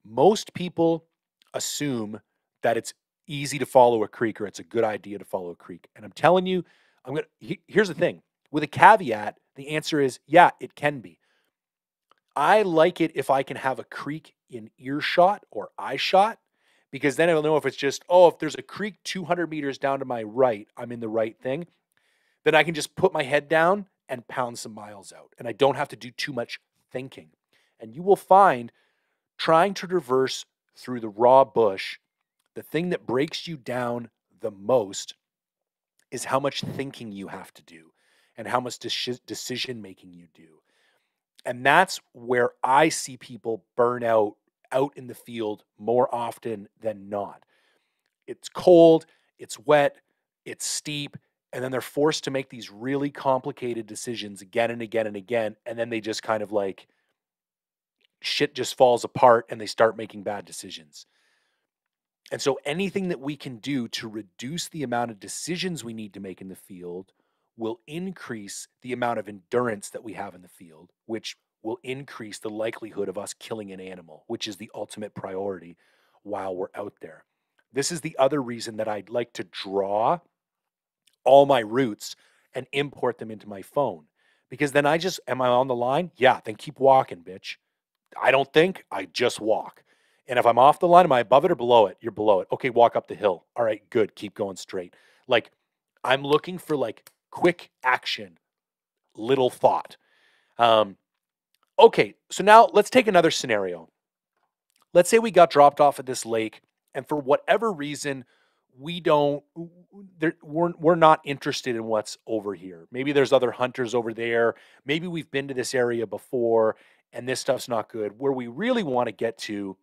Most people assume that it's easy to follow a creek or it's a good idea to follow a creek. And I'm telling you, I'm going to here's the thing. With a caveat, the answer is yeah, it can be. I like it if I can have a creek in earshot or eye shot because then I'll know if it's just, oh, if there's a creek 200 meters down to my right, I'm in the right thing then I can just put my head down and pound some miles out. And I don't have to do too much thinking. And you will find trying to traverse through the raw bush, the thing that breaks you down the most is how much thinking you have to do and how much decision making you do. And that's where I see people burn out out in the field more often than not. It's cold, it's wet, it's steep, and then they're forced to make these really complicated decisions again and again and again and then they just kind of like shit just falls apart and they start making bad decisions. And so anything that we can do to reduce the amount of decisions we need to make in the field will increase the amount of endurance that we have in the field which will increase the likelihood of us killing an animal which is the ultimate priority while we're out there. This is the other reason that I'd like to draw all my routes and import them into my phone. Because then I just, am I on the line? Yeah, then keep walking, bitch. I don't think, I just walk. And if I'm off the line, am I above it or below it? You're below it. Okay, walk up the hill. All right, good. Keep going straight. Like I'm looking for like quick action, little thought. Um, okay, so now let's take another scenario. Let's say we got dropped off at this lake, and for whatever reason, we don't we're, we're not interested in what's over here. Maybe there's other hunters over there. Maybe we've been to this area before and this stuff's not good. Where we really want to get to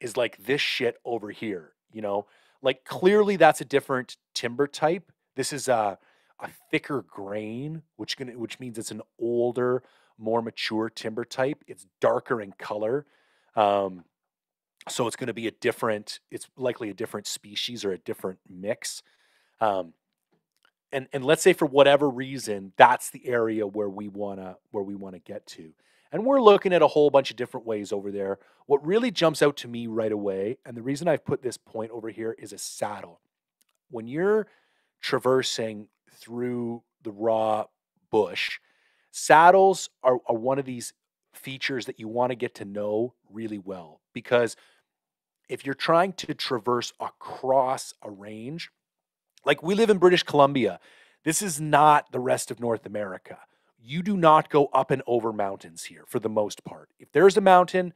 is like this shit over here you know? Like clearly that's a different timber type. This is a, a thicker grain which which means it's an older more mature timber type. It's darker in color. Um, so it's going to be a different it's likely a different species or a different mix um, and and let's say for whatever reason that's the area where we want to where we want to get to and we're looking at a whole bunch of different ways over there. What really jumps out to me right away and the reason i've put this point over here is a saddle. When you're traversing through the raw bush saddles are, are one of these features that you want to get to know really well because if you're trying to traverse across a range, like we live in British Columbia, this is not the rest of North America. You do not go up and over mountains here for the most part. If there's a mountain,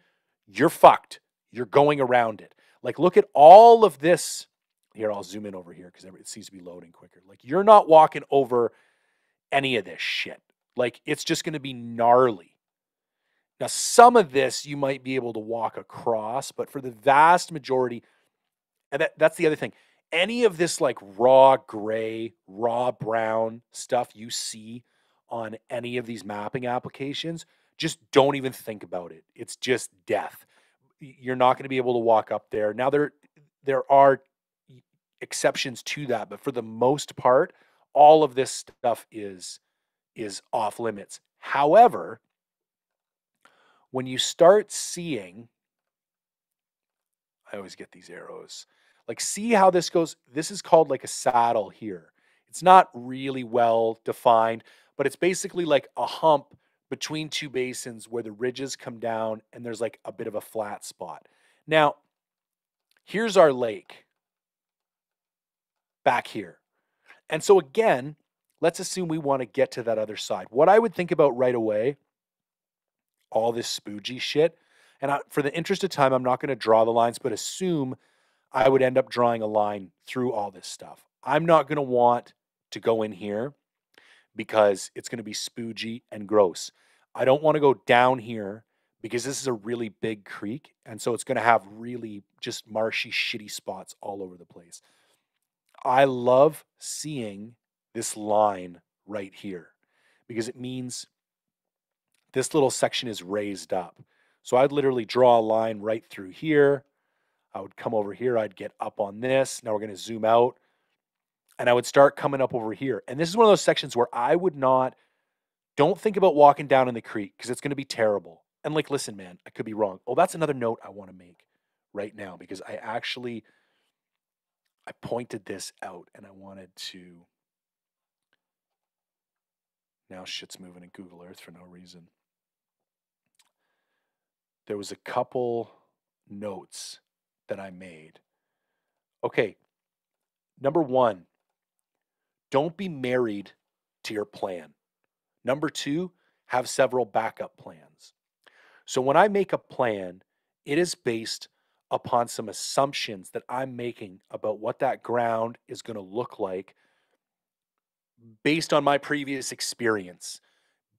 you're fucked. You're going around it. Like, look at all of this. Here, I'll zoom in over here because it seems to be loading quicker. Like, you're not walking over any of this shit. Like, it's just going to be gnarly. Now, some of this you might be able to walk across, but for the vast majority, and that, that's the other thing, any of this like raw gray, raw brown stuff you see on any of these mapping applications, just don't even think about it. It's just death. You're not going to be able to walk up there. Now there there are exceptions to that, but for the most part, all of this stuff is is off limits. However, when you start seeing, I always get these arrows. Like, see how this goes? This is called like a saddle here. It's not really well defined, but it's basically like a hump between two basins where the ridges come down and there's like a bit of a flat spot. Now, here's our lake back here. And so, again, let's assume we want to get to that other side. What I would think about right away all this spoogy shit. And I, for the interest of time, I'm not going to draw the lines, but assume I would end up drawing a line through all this stuff. I'm not going to want to go in here because it's going to be spoogy and gross. I don't want to go down here because this is a really big creek. And so it's going to have really just marshy, shitty spots all over the place. I love seeing this line right here because it means this little section is raised up. So I'd literally draw a line right through here. I would come over here, I'd get up on this. Now we're going to zoom out. And I would start coming up over here. And this is one of those sections where I would not, don't think about walking down in the creek because it's going to be terrible. And like, listen, man, I could be wrong. Oh, that's another note I want to make right now because I actually, I pointed this out and I wanted to. Now shit's moving in Google Earth for no reason there was a couple notes that I made. Okay, number one, don't be married to your plan. Number two, have several backup plans. So when I make a plan, it is based upon some assumptions that I'm making about what that ground is going to look like based on my previous experience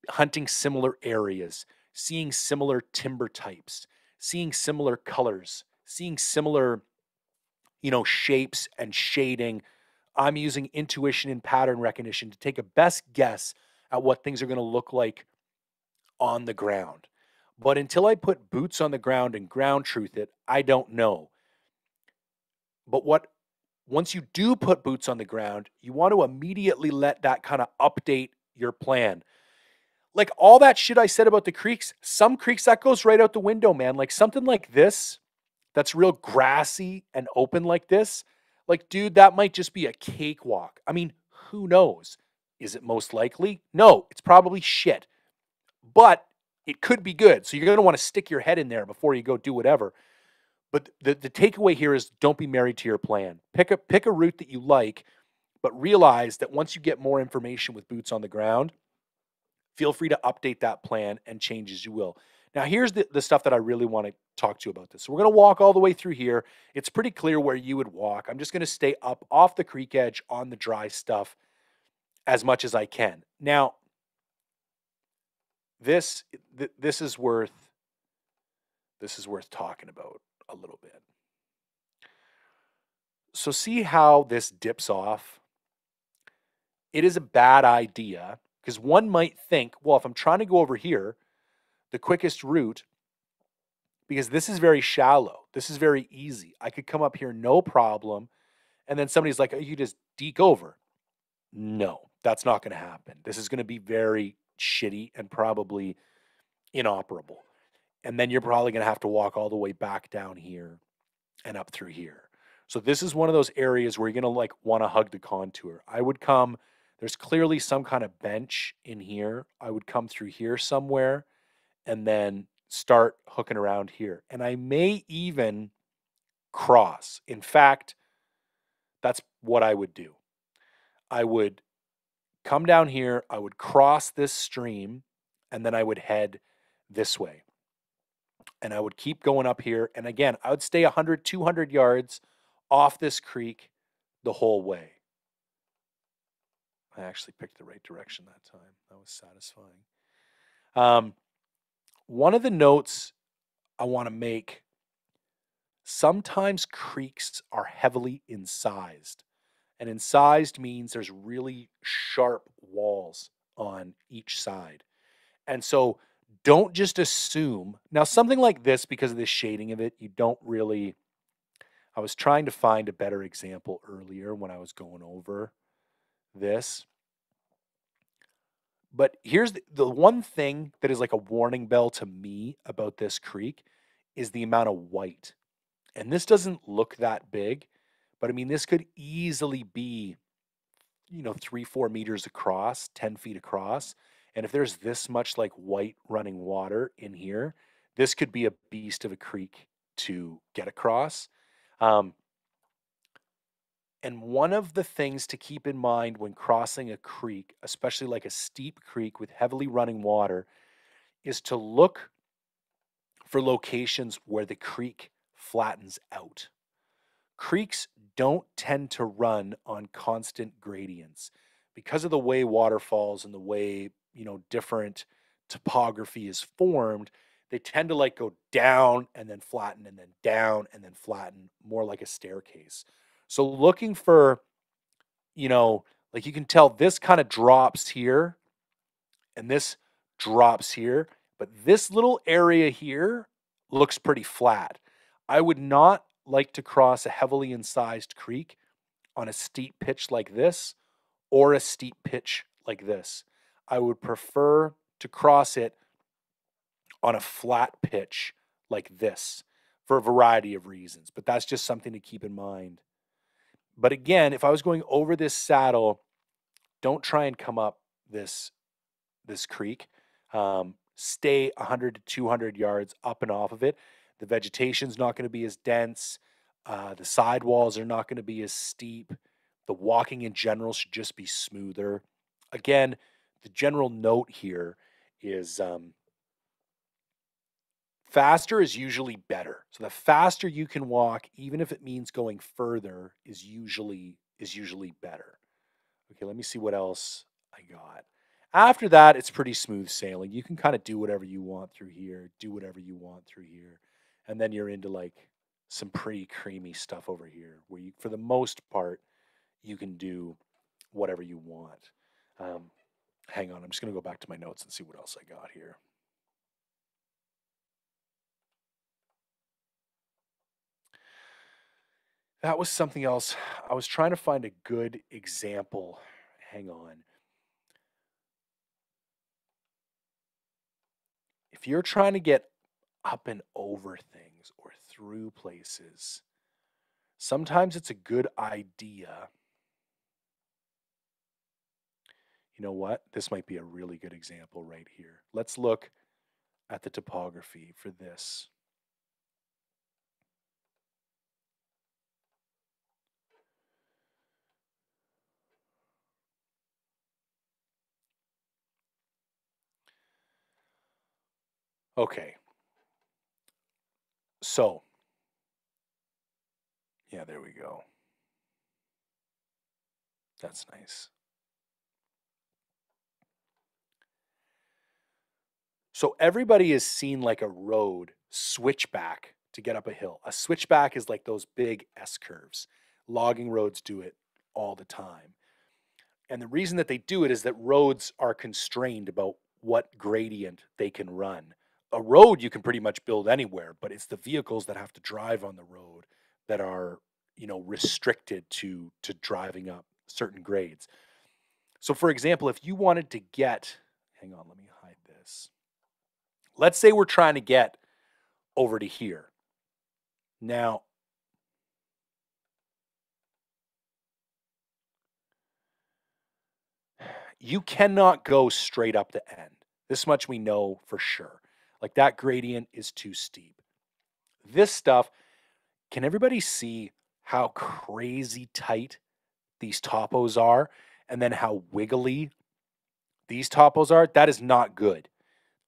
hunting similar areas, seeing similar timber types, seeing similar colors, seeing similar, you know, shapes and shading. I'm using intuition and pattern recognition to take a best guess at what things are going to look like on the ground. But until I put boots on the ground and ground truth it, I don't know. But what once you do put boots on the ground, you want to immediately let that kind of update your plan like all that shit I said about the creeks, some creeks that goes right out the window, man. Like something like this that's real grassy and open like this, like, dude, that might just be a cakewalk. I mean, who knows? Is it most likely? No, it's probably shit. But it could be good. So you're going to want to stick your head in there before you go do whatever. but the, the takeaway here is don't be married to your plan. Pick a pick a route that you like, but realize that once you get more information with boots on the ground, feel free to update that plan and change as you will. Now, here's the, the stuff that I really want to talk to you about this. So we're going to walk all the way through here. It's pretty clear where you would walk. I'm just going to stay up off the creek edge on the dry stuff as much as I can. Now, this th- this is worth this is worth talking about a little bit. So see how this dips off? It is a bad idea because one might think, well, if I'm trying to go over here, the quickest route because this is very shallow. This is very easy. I could come up here no problem. And then somebody's like, oh, you just deke over. No, that's not going to happen. This is going to be very shitty and probably inoperable. And then you're probably going to have to walk all the way back down here and up through here. So this is one of those areas where you're going to like want to hug the contour. I would come, there's clearly some kind of bench in here. I would come through here somewhere and then start hooking around here. And I may even cross. In fact, that's what I would do. I would come down here, I would cross this stream, and then I would head this way. And I would keep going up here. And again, I would stay 100, 200 yards off this creek the whole way. I actually picked the right direction that time. That was satisfying. Um, one of the notes I want to make sometimes creeks are heavily incised. And incised means there's really sharp walls on each side. And so don't just assume. Now, something like this, because of the shading of it, you don't really. I was trying to find a better example earlier when I was going over this. But here's the, the one thing that is like a warning bell to me about this creek is the amount of white. And this doesn't look that big, but I mean, this could easily be, you know, three, four meters across, 10 feet across. And if there's this much like white running water in here, this could be a beast of a creek to get across. Um, and one of the things to keep in mind when crossing a creek, especially like a steep creek with heavily running water, is to look for locations where the creek flattens out. Creeks don't tend to run on constant gradients because of the way waterfalls and the way, you know, different topography is formed. They tend to like go down and then flatten and then down and then flatten, more like a staircase. So looking for, you know, like you can tell this kind of drops here and this drops here, but this little area here looks pretty flat. I would not like to cross a heavily incised creek on a steep pitch like this or a steep pitch like this. I would prefer to cross it on a flat pitch like this for a variety of reasons, but that's just something to keep in mind. But again, if I was going over this saddle, don't try and come up this this creek. Um, stay 100 to 200 yards up and off of it. The vegetation's not going to be as dense. Uh, the sidewalls are not going to be as steep. The walking in general should just be smoother. Again, the general note here is um, Faster is usually better. So the faster you can walk, even if it means going further, is usually is usually better. Okay, let me see what else I got. After that, it's pretty smooth sailing. You can kind of do whatever you want through here, do whatever you want through here. And then you're into like some pretty creamy stuff over here where you for the most part you can do whatever you want. Um, hang on, I'm just going to go back to my notes and see what else I got here. That was something else. I was trying to find a good example. Hang on. If you're trying to get up and over things or through places, sometimes it's a good idea. You know what? This might be a really good example right here. Let's look at the topography for this. Okay. So, yeah, there we go. That's nice. So everybody is seen like a road switchback to get up a hill. A switchback is like those big S curves. Logging roads do it all the time. And the reason that they do it is that roads are constrained about what gradient they can run. A road you can pretty much build anywhere, but it's the vehicles that have to drive on the road that are, you know, restricted to to driving up certain grades. So for example, if you wanted to get hang on, let me hide this. Let's say we're trying to get over to here. Now, you cannot go straight up the end. This much we know for sure. Like that gradient is too steep. This stuff, can everybody see how crazy tight these topos are and then how wiggly these topos are? That is not good.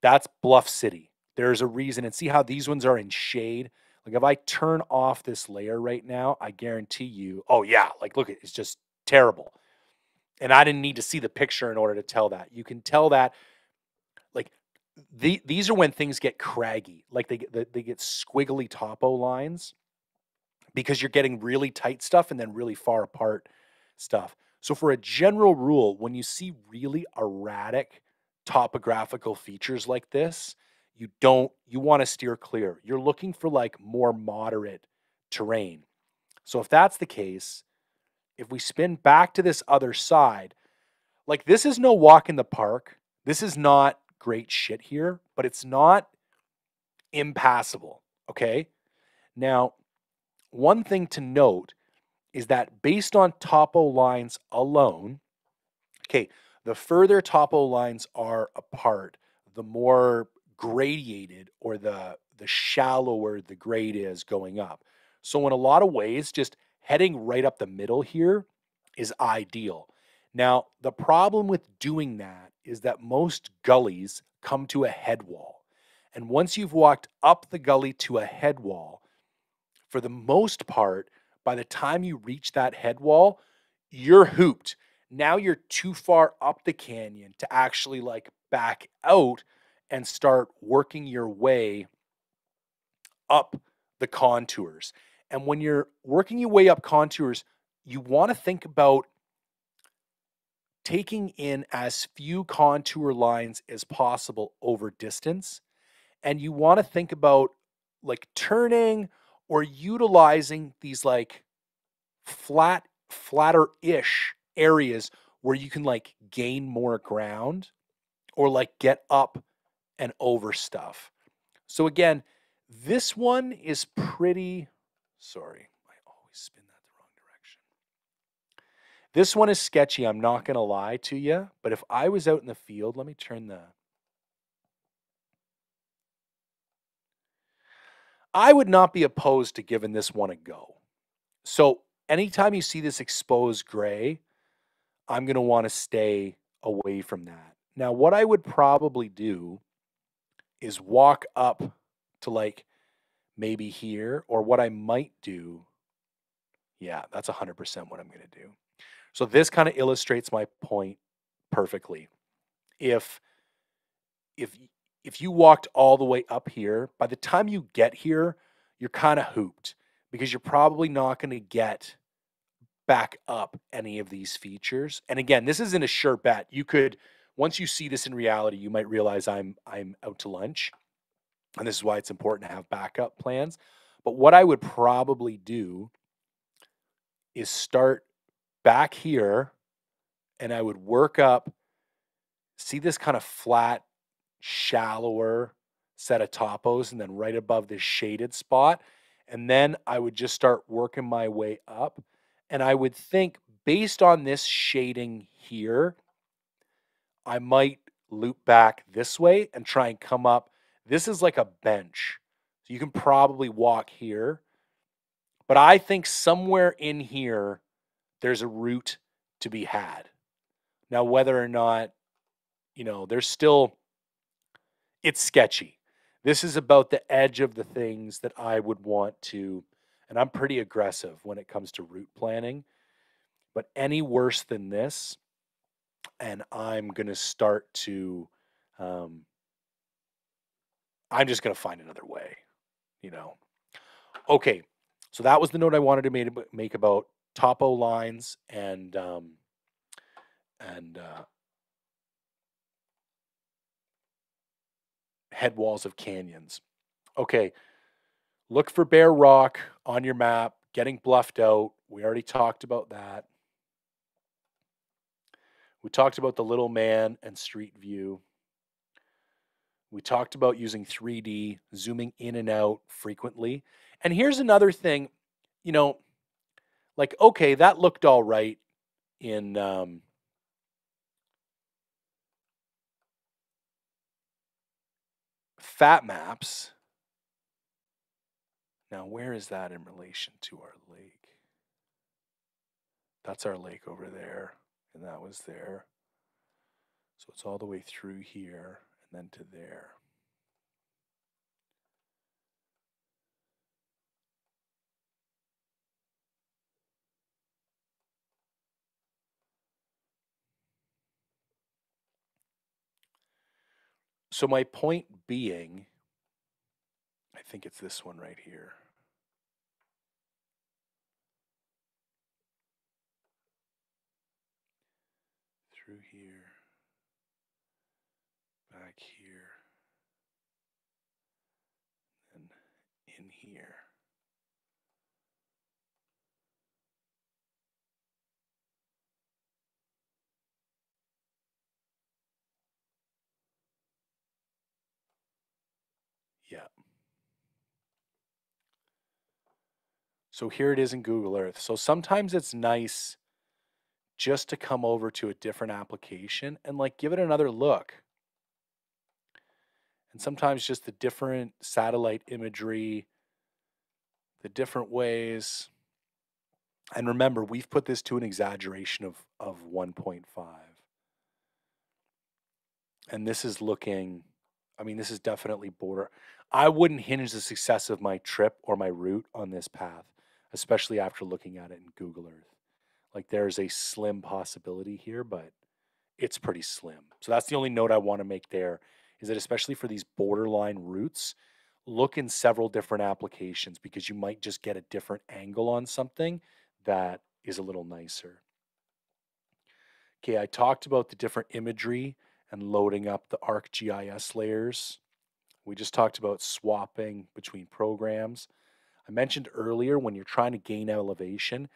That's Bluff City. There's a reason. And see how these ones are in shade? Like if I turn off this layer right now, I guarantee you, oh yeah, like look, it's just terrible. And I didn't need to see the picture in order to tell that. You can tell that the, these are when things get craggy, like they get they get squiggly topo lines because you're getting really tight stuff and then really far apart stuff. So for a general rule, when you see really erratic topographical features like this, you don't you want to steer clear. You're looking for like more moderate terrain. So if that's the case, if we spin back to this other side, like this is no walk in the park. This is not great shit here, but it's not impassable, okay? Now, one thing to note is that based on topo lines alone, okay, the further topo lines are apart, the more gradiated or the the shallower the grade is going up. So in a lot of ways, just heading right up the middle here is ideal. Now, the problem with doing that is that most gullies come to a head wall. And once you've walked up the gully to a head wall, for the most part, by the time you reach that head wall, you're hooped. Now you're too far up the canyon to actually like back out and start working your way up the contours. And when you're working your way up contours, you want to think about taking in as few contour lines as possible over distance. And you want to think about like turning or utilizing these like flat, flatter ish areas where you can like gain more ground or like get up and over stuff. So again, this one is pretty, sorry, I always spin that the wrong direction. This one is sketchy, I'm not going to lie to you, but if I was out in the field, let me turn the, I would not be opposed to giving this one a go. So anytime you see this exposed gray, I'm going to want to stay away from that. Now, what I would probably do is walk up to like maybe here, or what I might do. Yeah, that's 100% what I'm going to do. So this kind of illustrates my point perfectly. If if if you walked all the way up here, by the time you get here, you're kind of hooped because you're probably not going to get back up any of these features. And again, this isn't a sure bet. You could once you see this in reality, you might realize I'm I'm out to lunch. And this is why it's important to have backup plans. But what I would probably do is start back here and I would work up see this kind of flat shallower set of topos and then right above this shaded spot and then I would just start working my way up and I would think based on this shading here I might loop back this way and try and come up. This is like a bench. So you can probably walk here. But I think somewhere in here, there's a route to be had. Now, whether or not, you know, there's still, it's sketchy. This is about the edge of the things that I would want to, and I'm pretty aggressive when it comes to route planning. But any worse than this, and I'm going to start to, um, I'm just going to find another way, you know. Okay, so that was the note I wanted to make, make about topo lines and um, and uh, head walls of canyons. Okay, look for bare rock on your map, getting bluffed out. We already talked about that. We talked about the little man and street view. We talked about using 3D, zooming in and out frequently. And here's another thing, you know, like, okay, that looked all right in um, fat maps. Now, where is that in relation to our lake? That's our lake over there, and that was there. So it's all the way through here and then to there. So my point being, I think it's this one right here. Through here, back here, and in here. Yeah. So here it is in Google Earth. So sometimes it's nice just to come over to a different application and like give it another look. And sometimes just the different satellite imagery, the different ways. And remember, we've put this to an exaggeration of, of 1.5. And this is looking, I mean, this is definitely border. I wouldn't hinge the success of my trip or my route on this path, especially after looking at it in Google Earth. Like there's a slim possibility here, but it's pretty slim. So that's the only note I want to make there is that especially for these borderline routes, look in several different applications because you might just get a different angle on something that is a little nicer. Okay, I talked about the different imagery and loading up the ArcGIS layers. We just talked about swapping between programs. I mentioned earlier when you're trying to gain elevation,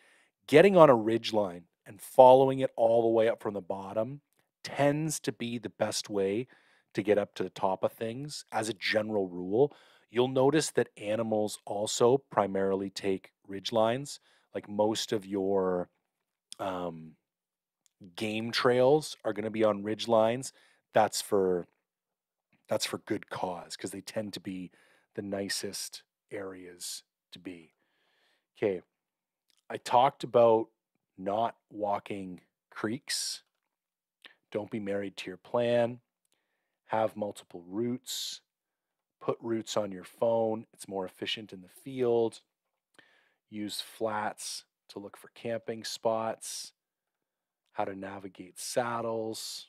getting on a ridge line and following it all the way up from the bottom tends to be the best way to get up to the top of things as a general rule. You'll notice that animals also primarily take ridge lines. Like most of your um, game trails are going to be on ridge lines. That's for that's for good cause because they tend to be the nicest areas to be. Okay, I talked about not walking creeks. Don't be married to your plan. Have multiple routes. Put routes on your phone. It's more efficient in the field. Use flats to look for camping spots. How to navigate saddles.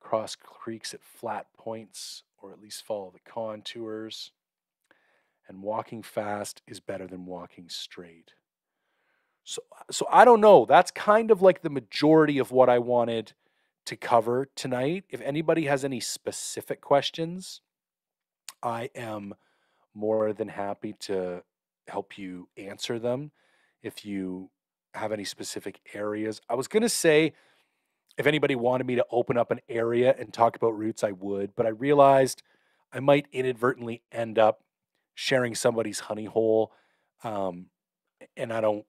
Cross creeks at flat points or at least follow the contours. And walking fast is better than walking straight. So, so I don't know. That's kind of like the majority of what I wanted to cover tonight. If anybody has any specific questions, I am more than happy to help you answer them. If you have any specific areas, I was going to say if anybody wanted me to open up an area and talk about routes, I would, but I realized I might inadvertently end up sharing somebody's honey hole. Um, and I don't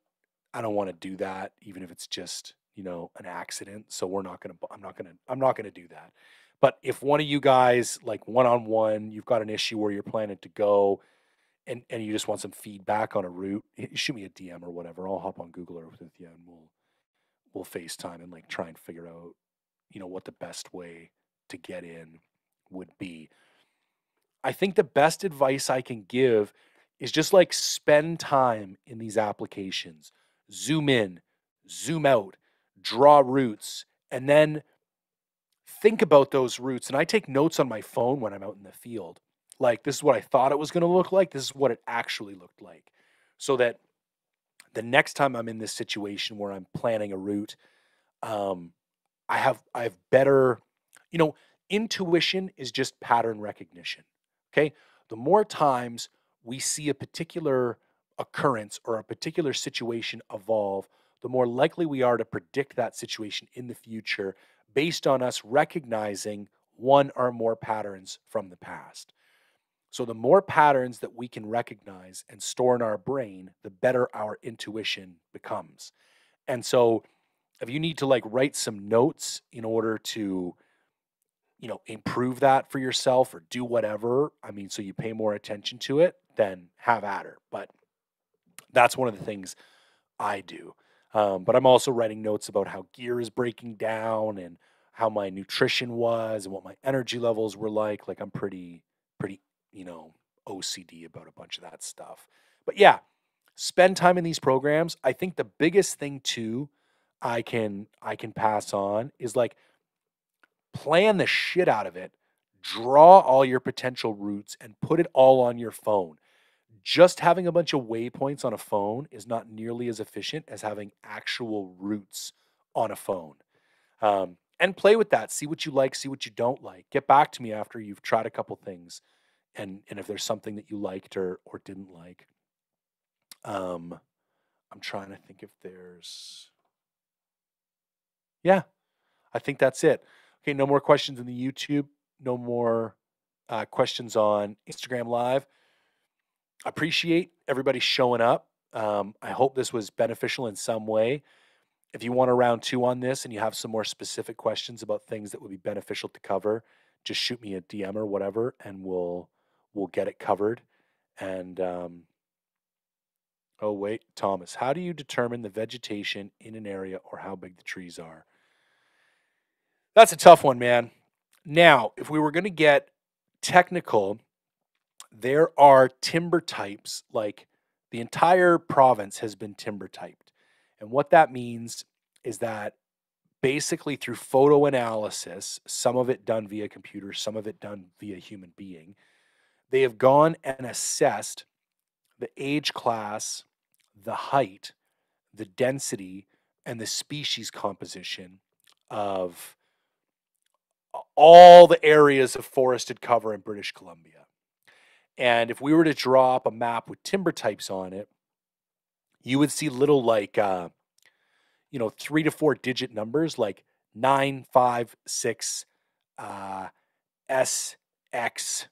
I don't want to do that, even if it's just you know an accident. So we're not gonna. I'm not gonna. I'm not gonna do that. But if one of you guys like one on one, you've got an issue where you're planning to go, and and you just want some feedback on a route, shoot me a DM or whatever. I'll hop on Google Earth with you, and we'll we'll FaceTime and like try and figure out, you know, what the best way to get in would be. I think the best advice I can give is just like spend time in these applications, zoom in, zoom out, draw routes, and then think about those routes. And I take notes on my phone when I'm out in the field. Like, this is what I thought it was going to look like. This is what it actually looked like. So that the next time I'm in this situation where I'm planning a route, um, I have I have better, you know, intuition is just pattern recognition. Okay. The more times we see a particular occurrence or a particular situation evolve, the more likely we are to predict that situation in the future based on us recognizing one or more patterns from the past. So, the more patterns that we can recognize and store in our brain, the better our intuition becomes. And so, if you need to like write some notes in order to, you know, improve that for yourself or do whatever, I mean, so you pay more attention to it, then have at her. But that's one of the things I do. Um, but I'm also writing notes about how gear is breaking down and how my nutrition was and what my energy levels were like. Like I'm pretty, pretty you know, OCD about a bunch of that stuff. But yeah, spend time in these programs. I think the biggest thing too I can I can pass on is like plan the shit out of it. Draw all your potential routes and put it all on your phone. Just having a bunch of waypoints on a phone is not nearly as efficient as having actual routes on a phone. Um, and play with that. See what you like, see what you don't like. Get back to me after you've tried a couple things and and if there's something that you liked or or didn't like um i'm trying to think if there's yeah i think that's it okay no more questions in the youtube no more uh, questions on instagram live appreciate everybody showing up um, i hope this was beneficial in some way if you want a round two on this and you have some more specific questions about things that would be beneficial to cover just shoot me a dm or whatever and we'll we'll get it covered. And um, oh wait, Thomas, how do you determine the vegetation in an area or how big the trees are? That's a tough one, man. Now, if we were going to get technical, there are timber types like the entire province has been timber typed. And what that means is that basically through photo analysis, some of it done via computer, some of it done via human being, they have gone and assessed the age class, the height, the density, and the species composition of all the areas of forested cover in British Columbia. And if we were to draw up a map with timber types on it, you would see little like, uh, you know, three to four digit numbers like nine, five, six, uh, S, X,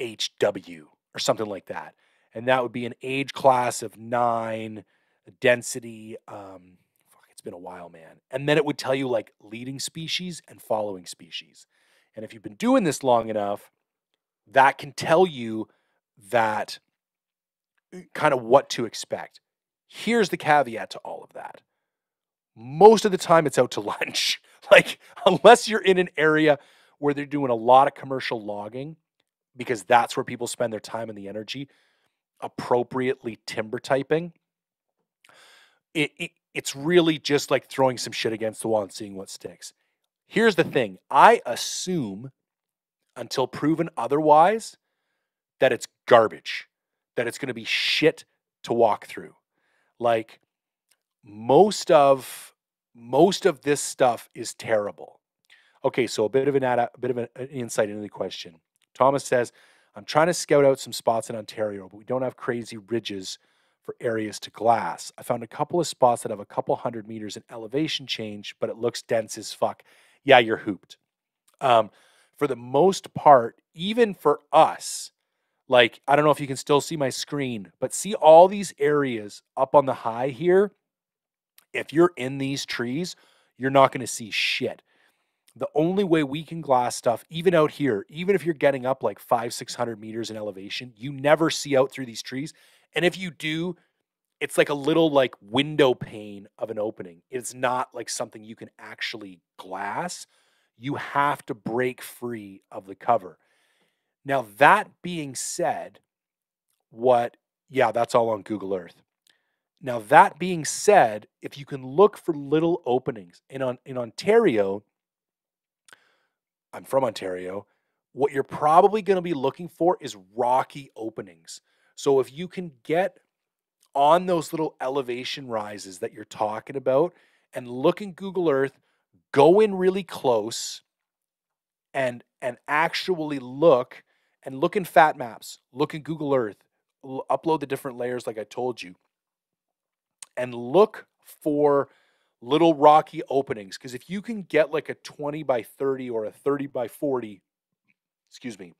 HW or something like that. And that would be an age class of nine, density. Um, it's been a while, man. And then it would tell you like leading species and following species. And if you've been doing this long enough, that can tell you that uh, kind of what to expect. Here's the caveat to all of that. Most of the time, it's out to lunch. like, unless you're in an area where they're doing a lot of commercial logging, because that's where people spend their time and the energy appropriately timber typing it, it, it's really just like throwing some shit against the wall and seeing what sticks. Here's the thing. I assume until proven otherwise that it's garbage that it's going to be shit to walk through. Like most of most of this stuff is terrible. Okay so a bit of an ad, a bit of an insight into the question. Thomas says, I'm trying to scout out some spots in Ontario, but we don't have crazy ridges for areas to glass. I found a couple of spots that have a couple hundred meters in elevation change, but it looks dense as fuck. Yeah, you're hooped. Um, for the most part, even for us, like, I don't know if you can still see my screen, but see all these areas up on the high here. If you're in these trees, you're not going to see shit the only way we can glass stuff, even out here, even if you're getting up like five, 600 meters in elevation, you never see out through these trees. And if you do, it's like a little like window pane of an opening. It's not like something you can actually glass. You have to break free of the cover. Now, that being said, what, yeah, that's all on Google Earth. Now, that being said, if you can look for little openings in, on, in Ontario, I'm from Ontario, what you're probably going to be looking for is rocky openings. So if you can get on those little elevation rises that you're talking about and look in Google Earth, go in really close and and actually look and look in fat maps, look in Google Earth, upload the different layers like I told you and look for little rocky openings. Because if you can get like a 20 by 30 or a 30 by 40 excuse me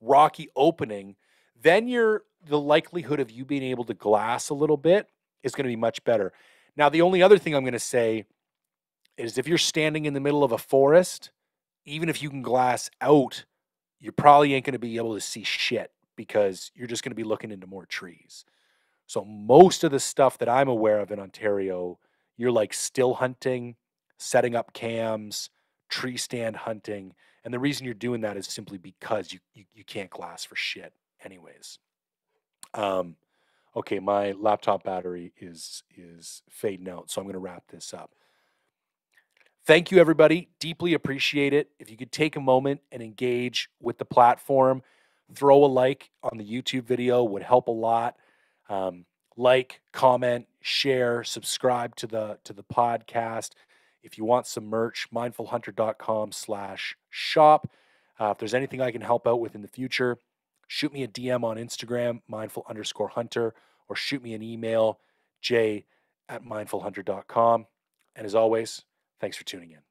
rocky opening then you're the likelihood of you being able to glass a little bit is going to be much better. Now, the only other thing I'm going to say is if you're standing in the middle of a forest, even if you can glass out, you probably ain't going to be able to see shit because you're just going to be looking into more trees. So, most of the stuff that I'm aware of in Ontario, you're like still hunting, setting up cams, tree stand hunting. And the reason you're doing that is simply because you, you, you can't glass for shit, anyways. Um, okay, my laptop battery is is fading out, so I'm going to wrap this up. Thank you, everybody. Deeply appreciate it. If you could take a moment and engage with the platform, throw a like on the YouTube video would help a lot. Um, like, comment, share, subscribe to the to the podcast. If you want some merch, mindfulhunter.com slash shop. Uh, if there's anything I can help out with in the future, shoot me a DM on Instagram, mindful underscore hunter, or shoot me an email, j at mindfulhunter.com. And as always, thanks for tuning in.